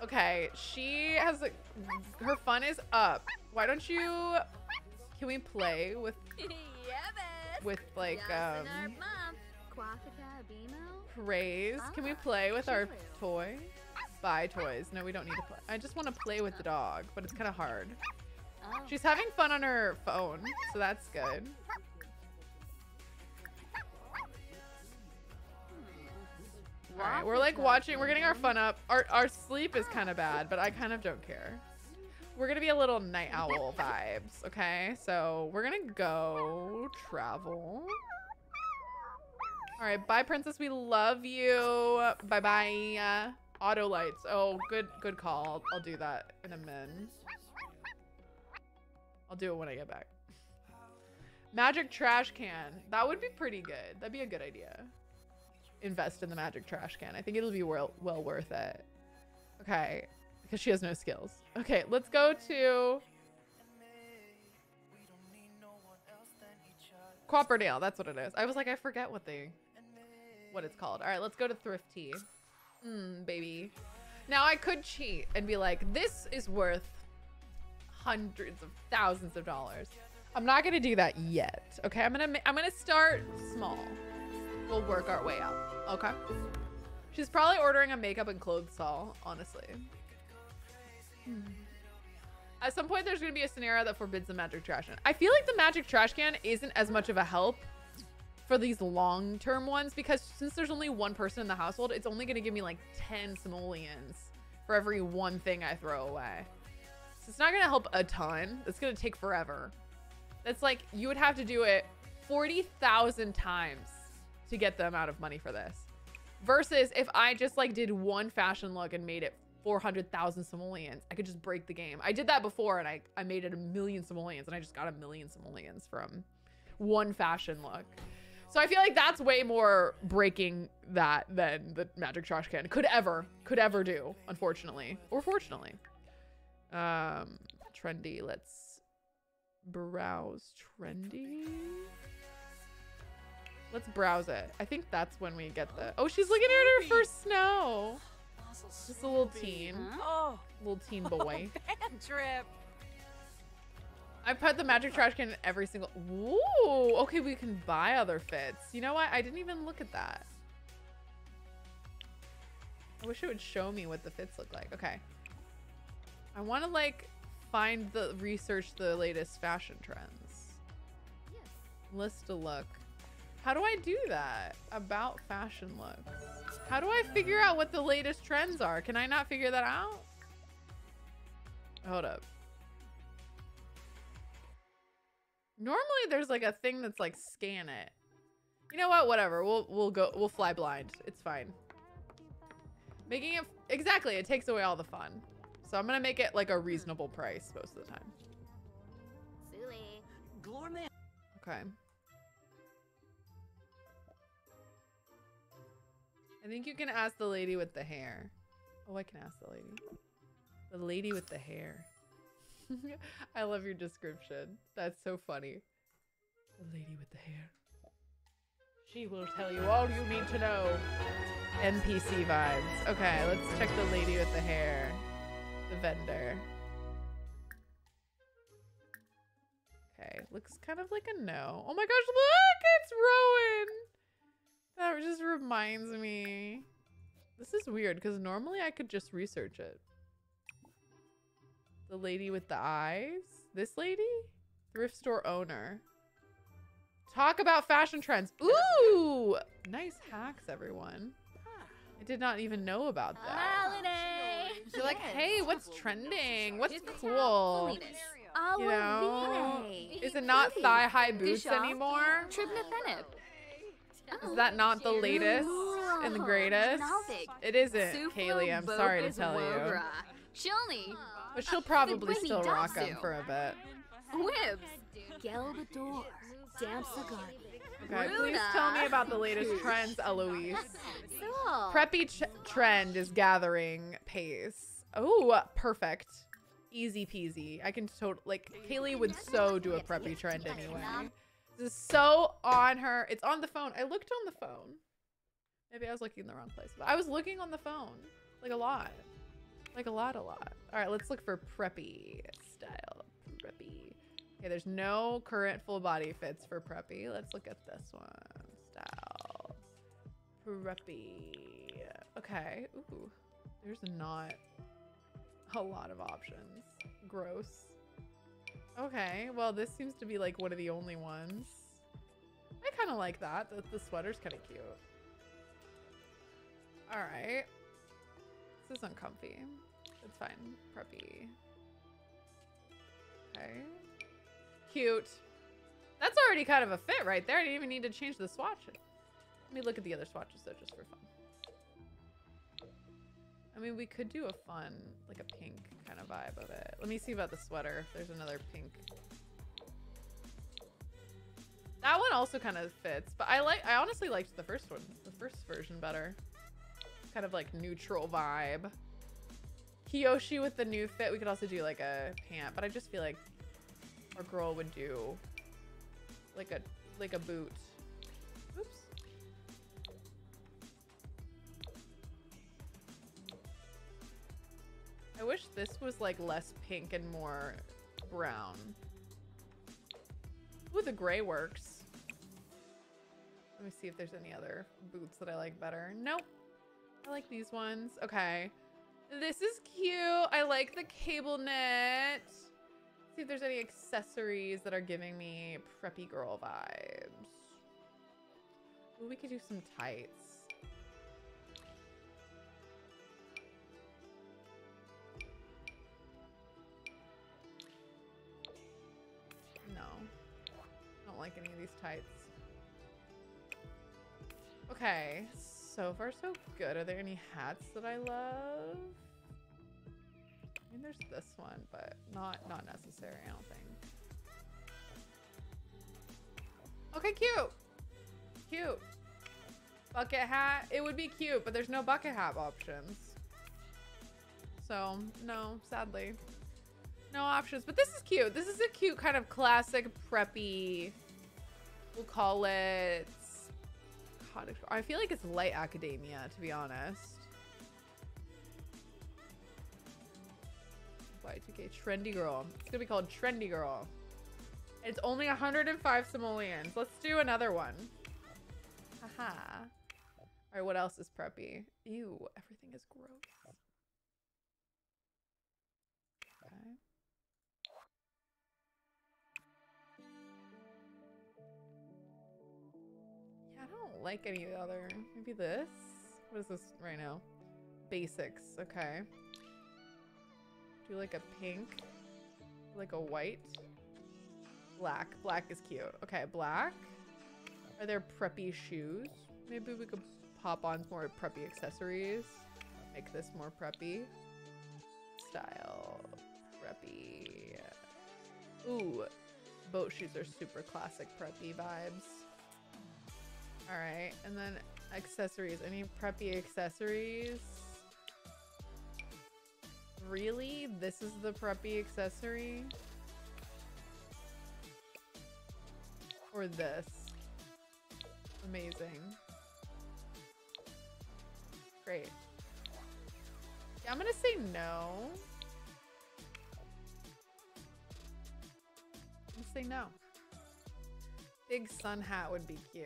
Okay, she has a, her fun is up. Why don't you? Can we play with with like um praise? Can we play with our toy? Buy toys. No, we don't need to play. I just want to play with the dog, but it's kind of hard. She's having fun on her phone, so that's good. All right, we're like watching, we're getting our fun up. Our, our sleep is kind of bad, but I kind of don't care. We're to be a little night owl vibes, okay? So we're to go travel. All right, bye, princess. We love you. Bye-bye. Auto lights. Oh, good good call. I'll, I'll do that in a min. I'll do it when I get back. Magic trash can. That would be pretty good. That'd be a good idea. Invest in the magic trash can. I think it'll be well, well worth it. Okay. Because she has no skills. Okay, let's go to... Copperdale. That's what it is. I was like, I forget what they... What it's called. All right, let's go to Thrifty. Hmm, baby. Now I could cheat and be like, this is worth hundreds of thousands of dollars. I'm not gonna do that yet. Okay, I'm gonna I'm gonna start small. We'll work our way up. Okay. She's probably ordering a makeup and clothes haul, honestly. Hmm. At some point, there's gonna be a scenario that forbids the magic trash can. I feel like the magic trash can isn't as much of a help for these long-term ones because since there's only one person in the household, it's only gonna give me like 10 simoleons for every one thing I throw away. So it's not gonna help a ton. It's gonna take forever. It's like you would have to do it 40,000 times to get the amount of money for this. Versus if I just like did one fashion look and made it 400,000 simoleons, I could just break the game. I did that before and I, I made it a million simoleons and I just got a million simoleons from one fashion look. So I feel like that's way more breaking that than the magic trash can could ever, could ever do, unfortunately. Or fortunately. Um, trendy, let's browse trendy. Let's browse it. I think that's when we get the. Oh, she's looking at her first snow. Just a little teen, Oh, little teen boy. band trip. I put the magic trash can in every single. Ooh, okay, we can buy other fits. You know what? I didn't even look at that. I wish it would show me what the fits look like. Okay. I want to like find the research the latest fashion trends. Yes. List a look. How do I do that? About fashion looks. How do I figure out what the latest trends are? Can I not figure that out? Hold up. Normally there's like a thing that's like scan it. You know what? Whatever. We'll we'll go we'll fly blind. It's fine. Making it exactly, it takes away all the fun. So I'm gonna make it like a hmm. reasonable price most of the time. Okay. I think you can ask the lady with the hair. Oh, I can ask the lady. The lady with the hair. I love your description. That's so funny. The lady with the hair. She will tell you all you need to know. NPC vibes. Okay, let's check the lady with the hair. The vendor. Okay, looks kind of like a no. Oh my gosh, look! It's Rowan! That just reminds me. This is weird because normally I could just research it. The lady with the eyes? This lady? Thrift store owner. Talk about fashion trends. Ooh! Nice hacks, everyone. I did not even know about that. Holiday. You're like, hey, what's trending? What's It's cool? Oh, you know? Is it not thigh high boots anymore? Tribnathenip. Is that not the latest and the greatest? It isn't, Kaylee. I'm sorry to tell you. Shilny. But she'll probably still rock them for a bit. Wibs. Gelbador. Damsagar. Okay, please tell me about the latest trends, Eloise. So. Preppy trend is gathering pace. Oh, perfect. Easy peasy. I can totally, like, Kaylee would so do a preppy trend anyway. This is so on her. It's on the phone. I looked on the phone. Maybe I was looking in the wrong place, but I was looking on the phone. Like a lot. Like a lot, a lot. All right, let's look for. Preppy. Okay, there's no current full body fits for preppy. Let's look at this one. Style. Preppy. Okay. Ooh. There's not a lot of options. Gross. Okay, well, this seems to be like one of the only ones. I kind of like that. The, the sweater's kind of cute. All right. This isn't comfy. It's fine. Preppy. Okay. Cute. That's already kind of a fit right there. I didn't even need to change the swatch. Let me look at the other swatches though, just for fun. I mean, we could do a fun, like a pink kind of vibe of it. Let me see about the sweater. There's another pink. That one also kind of fits, but I like. I honestly liked the first one, the first version better. Kind of like neutral vibe. Kiyoshi with the new fit. We could also do like a pant, but I just feel like our girl would do like a like a boot. Oops. I wish this was like less pink and more brown. Ooh, the gray works. Let me see if there's any other boots that I like better. Nope. I like these ones. Okay. This is cute. I like the cable knit. See if there's any accessories that are giving me preppy girl vibes. Ooh, we could do some tights. No. I don't like any of these tights. Okay. So far, so good. Are there any hats that I love? I mean, there's this one, but not not necessary, I don't think. Okay, cute. Cute. Bucket hat. It would be cute, but there's no bucket hat options. So, no, sadly. No options. But this is cute. This is a cute kind of classic preppy. We'll call it. cottage- I feel like it's light academia, to be honest. Y2K Trendy Girl. It's gonna be called Trendy Girl. It's only 105 simoleons. Let's do another one. Haha. All right, what else is preppy? Ew, everything is gross. Okay. Yeah, I don't like any other. Maybe this? What is this right now? Basics. Okay. Do like a pink, like a white, black. Black is cute. Okay, black. Are there preppy shoes? Maybe we could pop on more preppy accessories. Make this more preppy. Style. Preppy. Ooh. Boat shoes are super classic preppy vibes. Alright, and then Accessories. Any preppy accessories? Really? This is the preppy accessory? Or this? Amazing. Great. Yeah, I'm gonna say no. I'm gonna say no. Big sun hat would be cute.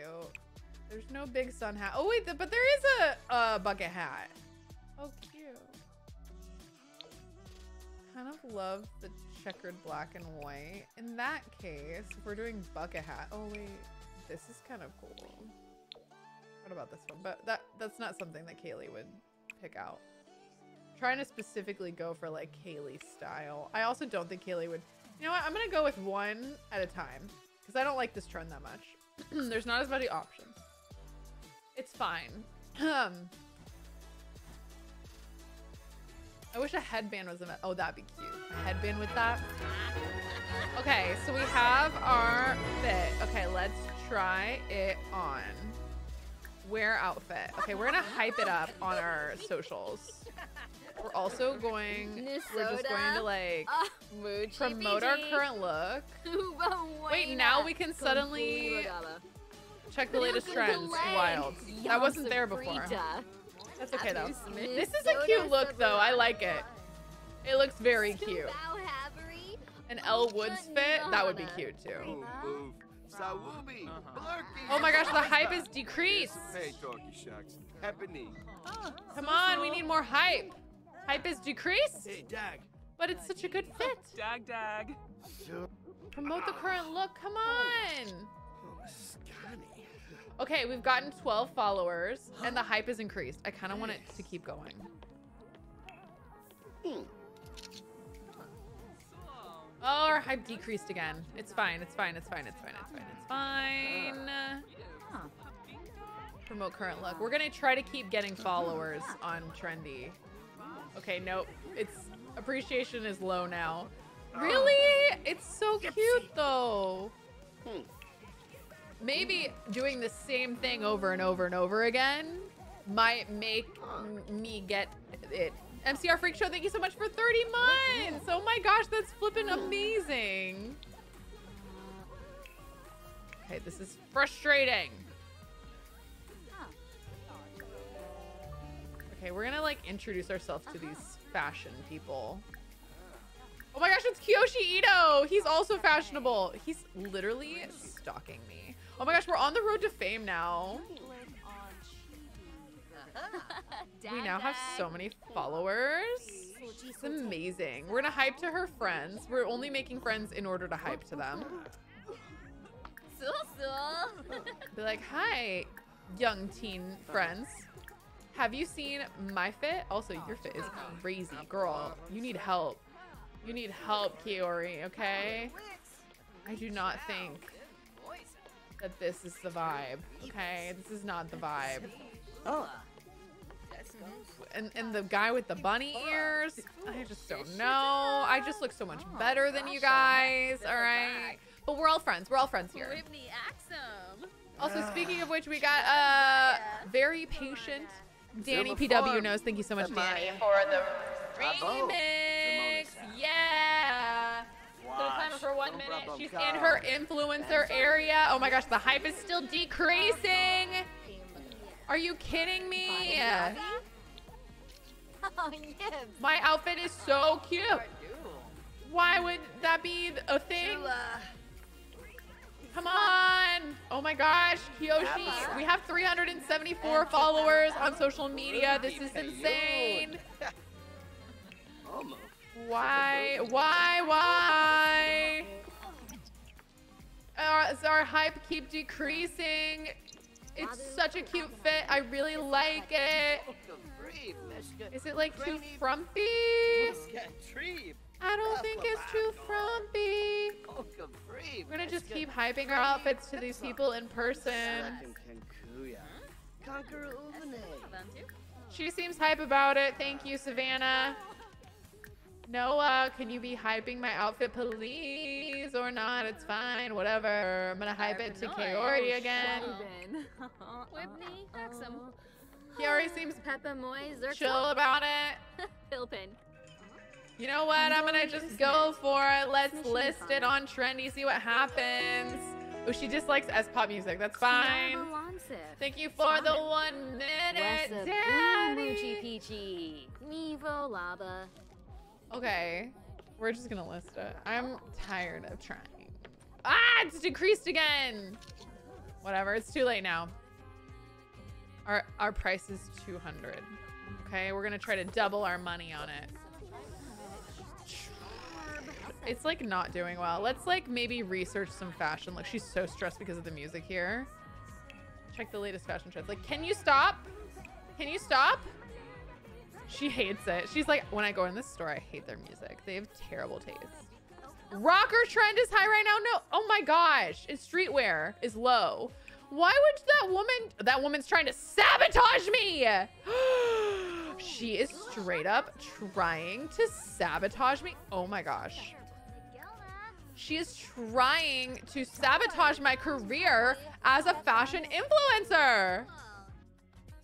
There's no big sun hat. Oh wait, but there is a, a bucket hat. Cute. Kind of love the checkered black and white. In that case, we're doing bucket hat. Oh wait, this is kind of cool. What about this one? But that that's not something that Kaylee would pick out. Trying to specifically go for like Kaylee style. I also don't think Kaylee would. You know what? I'm gonna go with one at a time because I don't like this trend that much. There's not as many options. It's fine. Um, I wish a headband was a. Oh, that'd be cute. A headband with that. Okay, so we have our fit. Okay, let's try it on. Wear outfit. Okay, we're gonna hype it up on our socials. We're also going. We're just going to like Ah, promote our current look. Wait, now we can suddenly check the latest trends. Wild. That wasn't there before. Sabrita. That's okay though. Miss This is a cute Soda look though. I like it. It looks very cute. An Elle Woods fit, that would be cute too. Move, move. Uh-huh. Oh my gosh, the hype is decreased. Hey, talkie shucks. Happy Come on, we need more hype. Hype is decreased, Dag. but it's such a good fit. Dag dag. Promote the current look. Come on. Oh. Okay, we've gotten 12 followers and the hype is increased. I kind of want it to keep going. Hmm. Oh, our hype decreased again. It's fine. It's fine. It's fine. It's fine. It's fine. It's fine. Promote current look. We're gonna try to keep getting followers on trendy. Okay, nope. It's appreciation is low now. Oh. Really? It's so cute though. Hmm. Maybe doing the same thing over and over and over again might make me get it. MCR Freak Show, thank you so much for 30 months. Oh my gosh, that's flipping amazing. Okay, this is frustrating. Okay, we're gonna like introduce ourselves to these fashion people. Oh my gosh, it's Kiyoshi Ito. He's also fashionable. He's literally stalking me. Oh my gosh, we're on the road to fame now. We now have so many followers. It's amazing. We're gonna hype to her friends. We're only making friends in order to hype to them. So, so. Be like, hi, young teen friends. Have you seen my fit? Also, your fit is crazy. Girl, you need help. You need help, Kiori, okay? I do not think that this is the vibe, okay? This is not the vibe. Oh. And, and the guy with the bunny ears, I just don't know. I just look so much better than you guys, all right? But we're all friends. We're all friends here. Whitney Axum. Also, speaking of which, we got uh very patient Danny PW Farm. knows. Thank you so much, Am Danny, I- for the Bravo. remix. Yeah. So time Wash. for one minute. problem, She's in her influencer area. Oh my gosh, the hype is still decreasing. Are you kidding me? Oh. My outfit is so cute. Why would that be a thing? Come on! Oh my gosh, Kiyoshi, we have 374 followers on social media. This is insane. Why? Why? Why? Uh, does our hype keep decreasing? It's such a cute fit. I really like it. Is it like too frumpy? I don't think it's too frumpy. We're gonna just keep hyping our outfits to these people in person. She seems hype about it. Thank you, Savannah. Noah, can you be hyping my outfit, please, or not? It's fine, whatever. I'm gonna hype it to Kaori again. Whitney, Axum. Kaori seems Peppa Moy, chill about it. Philpin. You know what? I'm gonna just go for it. Let's list it on Trendy, see what happens. Oh, she just likes S pop music. That's fine. Thank you for the one minute, Daddy. Peachy. Mevo Lava. Okay, we're just gonna list it. I'm tired of trying. Ah, it's decreased again. Whatever, it's too late now. Our our price is 200. Okay, we're gonna try to double our money on it. It's like not doing well. Let's like maybe research some fashion. Like she's so stressed because of the music here. Check the latest fashion trends. Like, can you stop? Can you stop? She hates it. She's like, when I go in this store, I hate their music. They have terrible taste. Rocker trend is high right now. No. Oh my gosh. It's streetwear is low. Why would that woman, that woman's trying to sabotage me. she is straight up trying to sabotage me. Oh my gosh. She is trying to sabotage my career as a fashion influencer.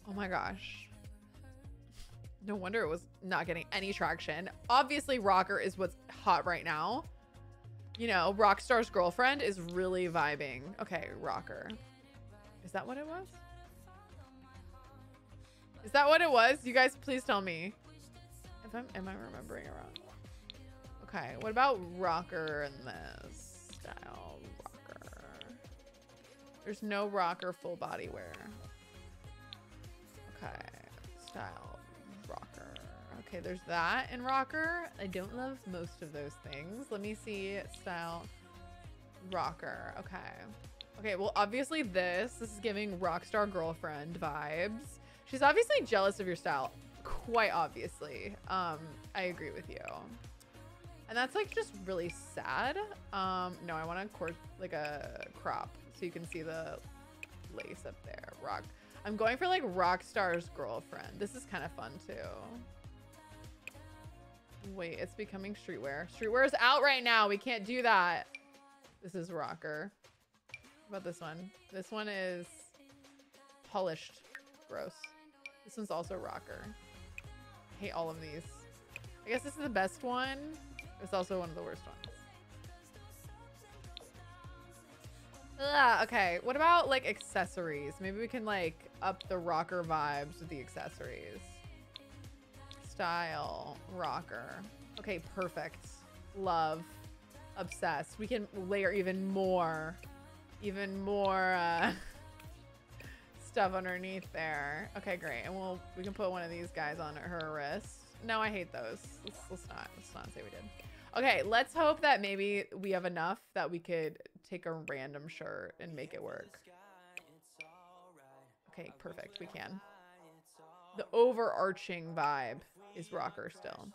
Oh my gosh. No wonder it was not getting any traction. Obviously, Rocker is what's hot right now. You know, Rockstar's girlfriend is really vibing. Okay, Rocker. Is that what it was? Is that what it was? You guys, please tell me. If I'm, am I remembering it wrong? Okay, what about rocker in this style? Rocker. There's no rocker full body wear. Okay, style. Okay, there's that in rocker. I don't love most of those things. Let me see style rocker. Okay. Okay, well, obviously this, this is giving rockstar girlfriend vibes. She's obviously jealous of your style. Quite obviously. Um, I agree with you. And that's like just really sad. Um, no, I want to course like a crop so you can see the lace up there. Rock. I'm going for like Rockstar's girlfriend. This is kind of fun too. Wait, it's becoming streetwear. Streetwear is out right now. We can't do that. This is rocker. How about this one? This one is polished. Gross. This one's also rocker. I hate all of these. I guess this is the best one. It's also one of the worst ones. Ugh, okay, what about like accessories? Maybe we can like up the rocker vibes with the accessories. Style, rocker. Okay, perfect. Love. Obsessed. We can layer even more, even more uh, stuff underneath there. Okay, great. And we'll, we can put one of these guys on her wrist. No, I hate those. Let's, let's not, let's not say we did. Okay, let's hope that maybe we have enough that we could take a random shirt and make it work. Okay, perfect. We can. The overarching vibe is rocker still.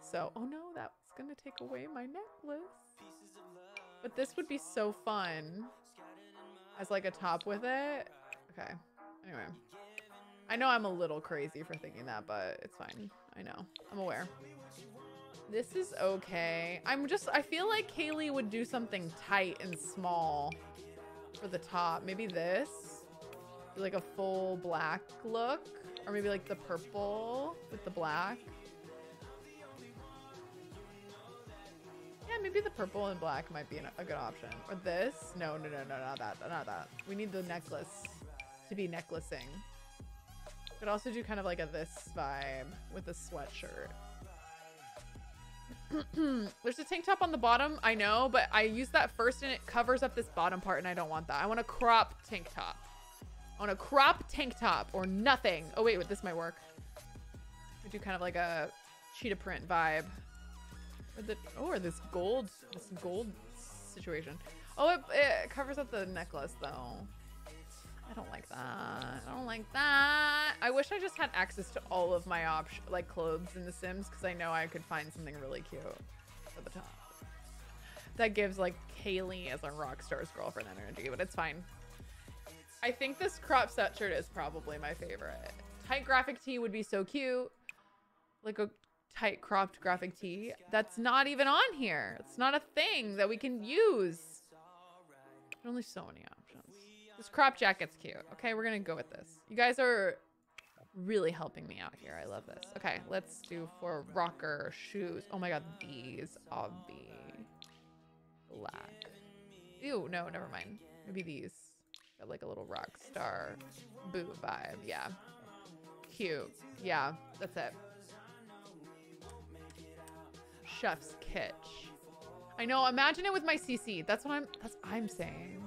So, oh no, that's gonna take away my necklace. But this would be so fun as like a top with it. Okay, anyway. I know I'm a little crazy for thinking that, but it's fine. I know. I'm aware. This is okay. I'm just, I feel like Kaylee would do something tight and small for the top. Maybe this, like a full black look, or maybe like the purple with the black. Yeah, maybe the purple and black might be an, a good option. Or this? No, no, no, no, not that, not that. We need the necklace to be necklacing. Could also do kind of like a this vibe with a sweatshirt. There's a tank top on the bottom, I know, but I use that first and it covers up this bottom part and I don't want that. I want a crop tank top. I want a crop tank top or nothing. Oh wait, wait this might work. We do kind of like a cheetah print vibe. Or the, oh, or this gold, this gold situation. Oh, it, it covers up the necklace though. I don't like that. I don't like that. I wish I just had access to all of my option like clothes in The Sims because I know I could find something really cute at the top. That gives like Kaylee as a rock star's girlfriend energy, but it's fine. I think this crop shirt is probably my favorite. Tight graphic tee would be so cute. Like a tight cropped graphic tee. That's not even on here. It's not a thing that we can use. There's only so many options. This crop jacket's cute. Okay, we're gonna go with this. You guys are really helping me out here. I love this. Okay, let's do for rocker shoes. Oh my god, these obvi black. Ew, no, never mind. Maybe these. Like a little rock star boot vibe. Yeah. Cute. Yeah, that's it. Chef's kitsch. I know, imagine it with my CC. That's what I'm that's what I'm saying.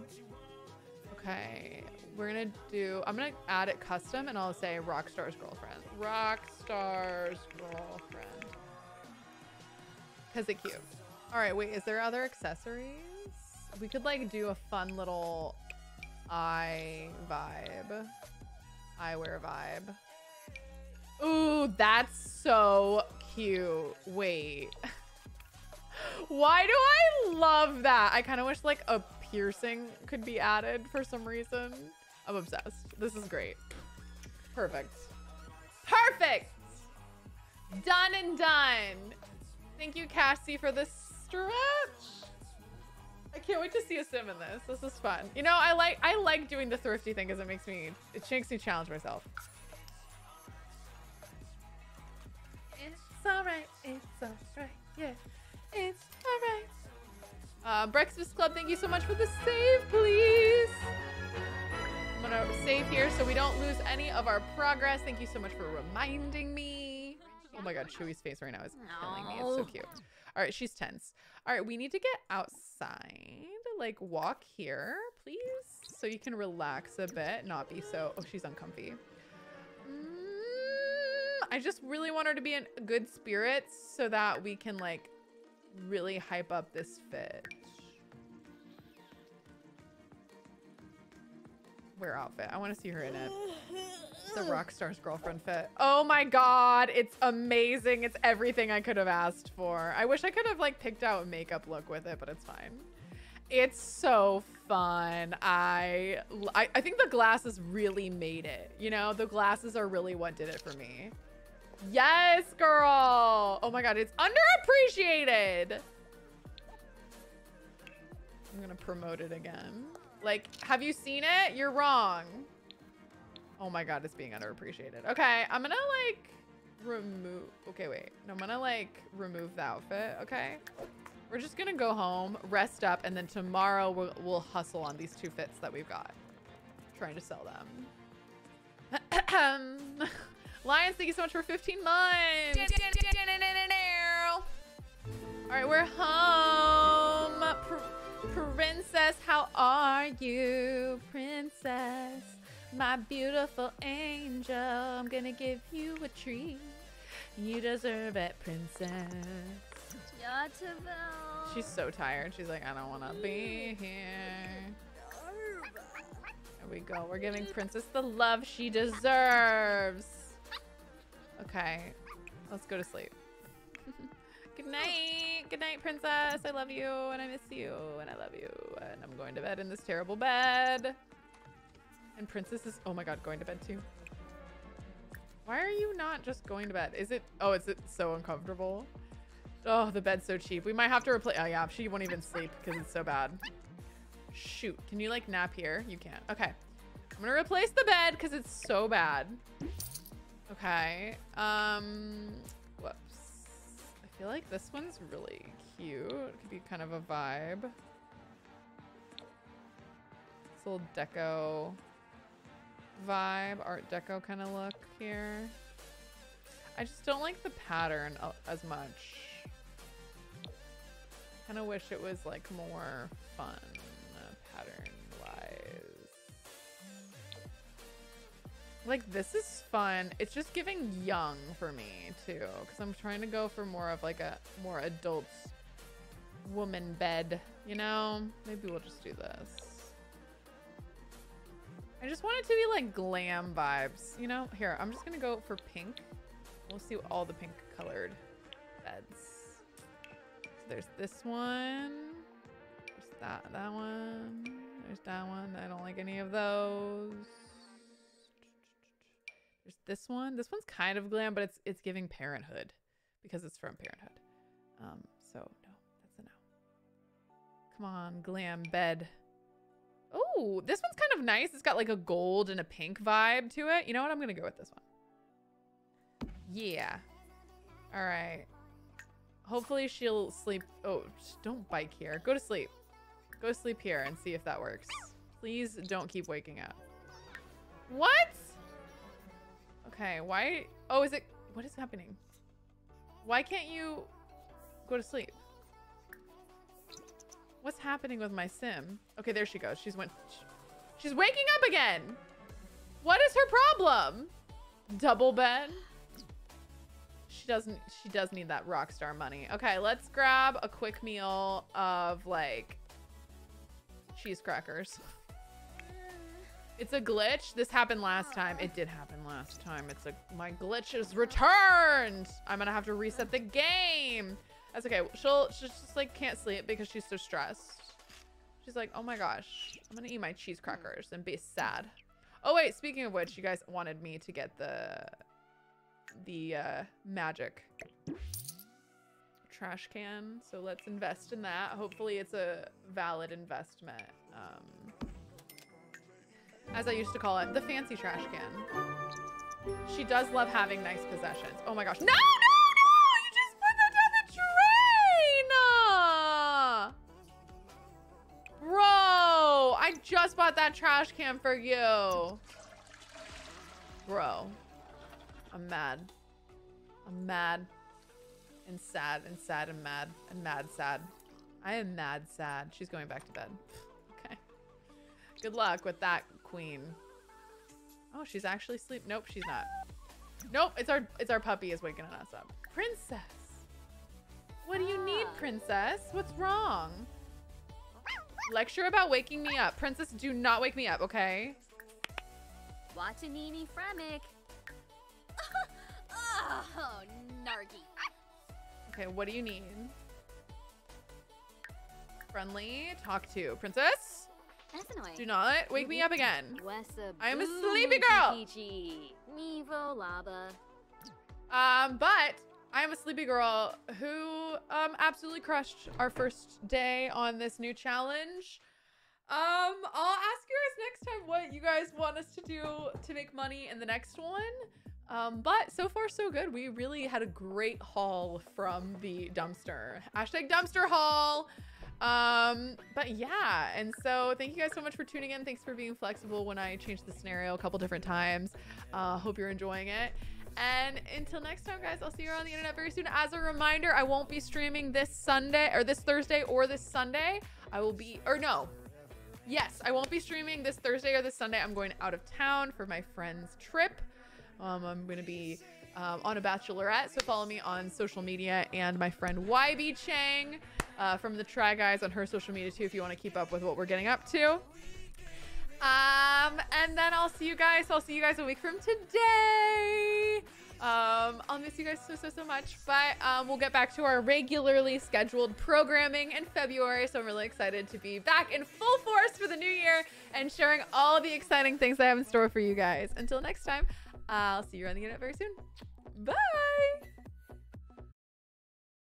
Okay. We're gonna do I'm gonna add it custom and I'll say Rockstar's girlfriend. Rockstar's girlfriend. Cause it's cute. Alright, wait, is there other accessories? We could like do a fun little eye vibe. Eyewear vibe. Ooh, that's so cute. Wait. Why do I love that? I kind of wish like a piercing could be added for some reason. I'm obsessed. This is great. Perfect. Perfect. Done and done. Thank you, Cassie, for this stretch. I can't wait to see a sim in this. This is fun. You know, I like I like doing the thrifty thing because it makes me it makes me challenge myself. It's alright. It's alright. Yeah. It's alright. Uh, Breakfast Club, thank you so much for the save, please. I'm gonna save here so we don't lose any of our progress. Thank you so much for reminding me. Oh my god, Chewy's face right now is killing me. It's so cute. All right, she's tense. All right, we need to get outside. Like walk here, please, so you can relax a bit, not be so. Oh, she's uncomfy. Mm, I just really want her to be in good spirits so that we can like really hype up this fit. Wear outfit. I want to see her in it. The rock star's girlfriend fit. Oh my god, it's amazing. It's everything I could have asked for. I wish I could have like picked out a makeup look with it, but it's fine. It's so fun. I, I I think the glasses really made it. You know, the glasses are really what did it for me. Yes, girl. Oh my god, it's underappreciated. I'm gonna promote it again. Like, have you seen it? You're wrong. Oh my god, it's being underappreciated. Okay, I'm gonna like remove. Okay, wait. I'm gonna like remove the outfit. Okay. We're just gonna go home, rest up, and then tomorrow we'll, we'll hustle on these two fits that we've got. Trying to sell them. Lions, thank you so much for 15 months. All right, we're home. Pr- princess, how are you? Princess, my beautiful angel. I'm gonna give you a treat. You deserve it, princess. Yataville. She's so tired. She's like, I don't want to be here. There we go. We're giving Princess the love she deserves. Okay, let's go to sleep. Good night. Good night, Princess. I love you and I miss you and I love you. And I'm going to bed in this terrible bed. And Princess is, oh my God, going to bed too. Why are you not just going to bed? Is it, oh, is it so uncomfortable? Oh, the bed's so cheap. We might have to replace, oh yeah, she won't even sleep because it's so bad. Shoot, can you like nap here? You can't. Okay. I'm gonna replace the bed because it's so bad. Okay. Um, feel like this one's really cute. It could be kind of a vibe. This little deco vibe, art deco kind of look here. I just don't like the pattern as much. Kind of wish it was like more fun uh, pattern Like this is fun. It's just giving young for me too, because I'm trying to go for more of like a more adult woman bed. You know, maybe we'll just do this. I just want it to be like glam vibes. You know, here I'm just gonna go for pink. We'll see all the pink colored beds. So there's this one. There's that that one. There's that one. I don't like any of those. This one. This one's kind of glam, but it's it's giving parenthood because it's from Parenthood. Um, so no, that's a no. Come on, glam bed. Oh, this one's kind of nice. It's got like a gold and a pink vibe to it. You know what? I'm gonna go with this one. Yeah. All right. Hopefully she'll sleep. Oh, don't bike here. Go to sleep. Go sleep here and see if that works. Please don't keep waking up. What? Okay, why? Oh, is it? What is happening? Why can't you go to sleep? What's happening with my sim? Okay, there she goes. She's went. She's waking up again. What is her problem? Double bed. She doesn't. She does need that rock star money. Okay, let's grab a quick meal of like cheese crackers. It's a glitch. This happened last time. It did happen last time. It's a my glitch is returned. I'm gonna have to reset the game. That's okay. She'll she just like can't sleep because she's so stressed. She's like, oh my gosh, I'm gonna eat my cheese crackers and be sad. Oh wait, speaking of which, you guys wanted me to get the the uh, magic trash can. So let's invest in that. Hopefully it's a valid investment. Um, as I used to call it, the fancy trash can. She does love having nice possessions. Oh my gosh. No, no, no! You just put that down the drain! Bro, I just bought that trash can for you. Bro, I'm mad. I'm mad and sad and sad and mad and mad sad. I am mad sad. She's going back to bed. okay. Good luck with that, queen. Oh, she's actually asleep. Nope, she's not. Nope, it's our it's our puppy is waking us up. Princess. What do you need, ah. princess? What's wrong? Lecture about waking me up. Princess, do not wake me up, okay? Watanini Fremic. oh, Nargi. Okay, what do you need? Friendly, talk to. Princess, That's annoying. do not wake me up again. I am a sleepy girl. Mevo. Um, but I am a sleepy girl who um absolutely crushed our first day on this new challenge. Um, I'll ask you guys next time what you guys want us to do to make money in the next one. Um, but so far so good. We really had a great haul from the dumpster. Hashtag dumpster haul. Um, but yeah, and so thank you guys so much for tuning in. Thanks for being flexible when I changed the scenario a couple different times. Uh, hope you're enjoying it. And until next time, guys, I'll see you on the internet very soon. As a reminder, I won't be streaming this Sunday or this Thursday or this Sunday. I will be, or no, yes, I won't be streaming this Thursday or this Sunday. I'm going out of town for my friend's trip. Um, I'm going to be um, on a bachelorette, so follow me on social media and my friend YB Chang uh, from the Try Guys on her social media too if you want to keep up with what we're getting up to. Um, and then I'll see you guys. I'll see you guys a week from today. Um, I'll miss you guys so, so, so much. But um, we'll get back to our regularly scheduled programming in February. So I'm really excited to be back in full force for the new year and sharing all the exciting things I have in store for you guys. Until next time, I'll see you on the internet very soon. Bye.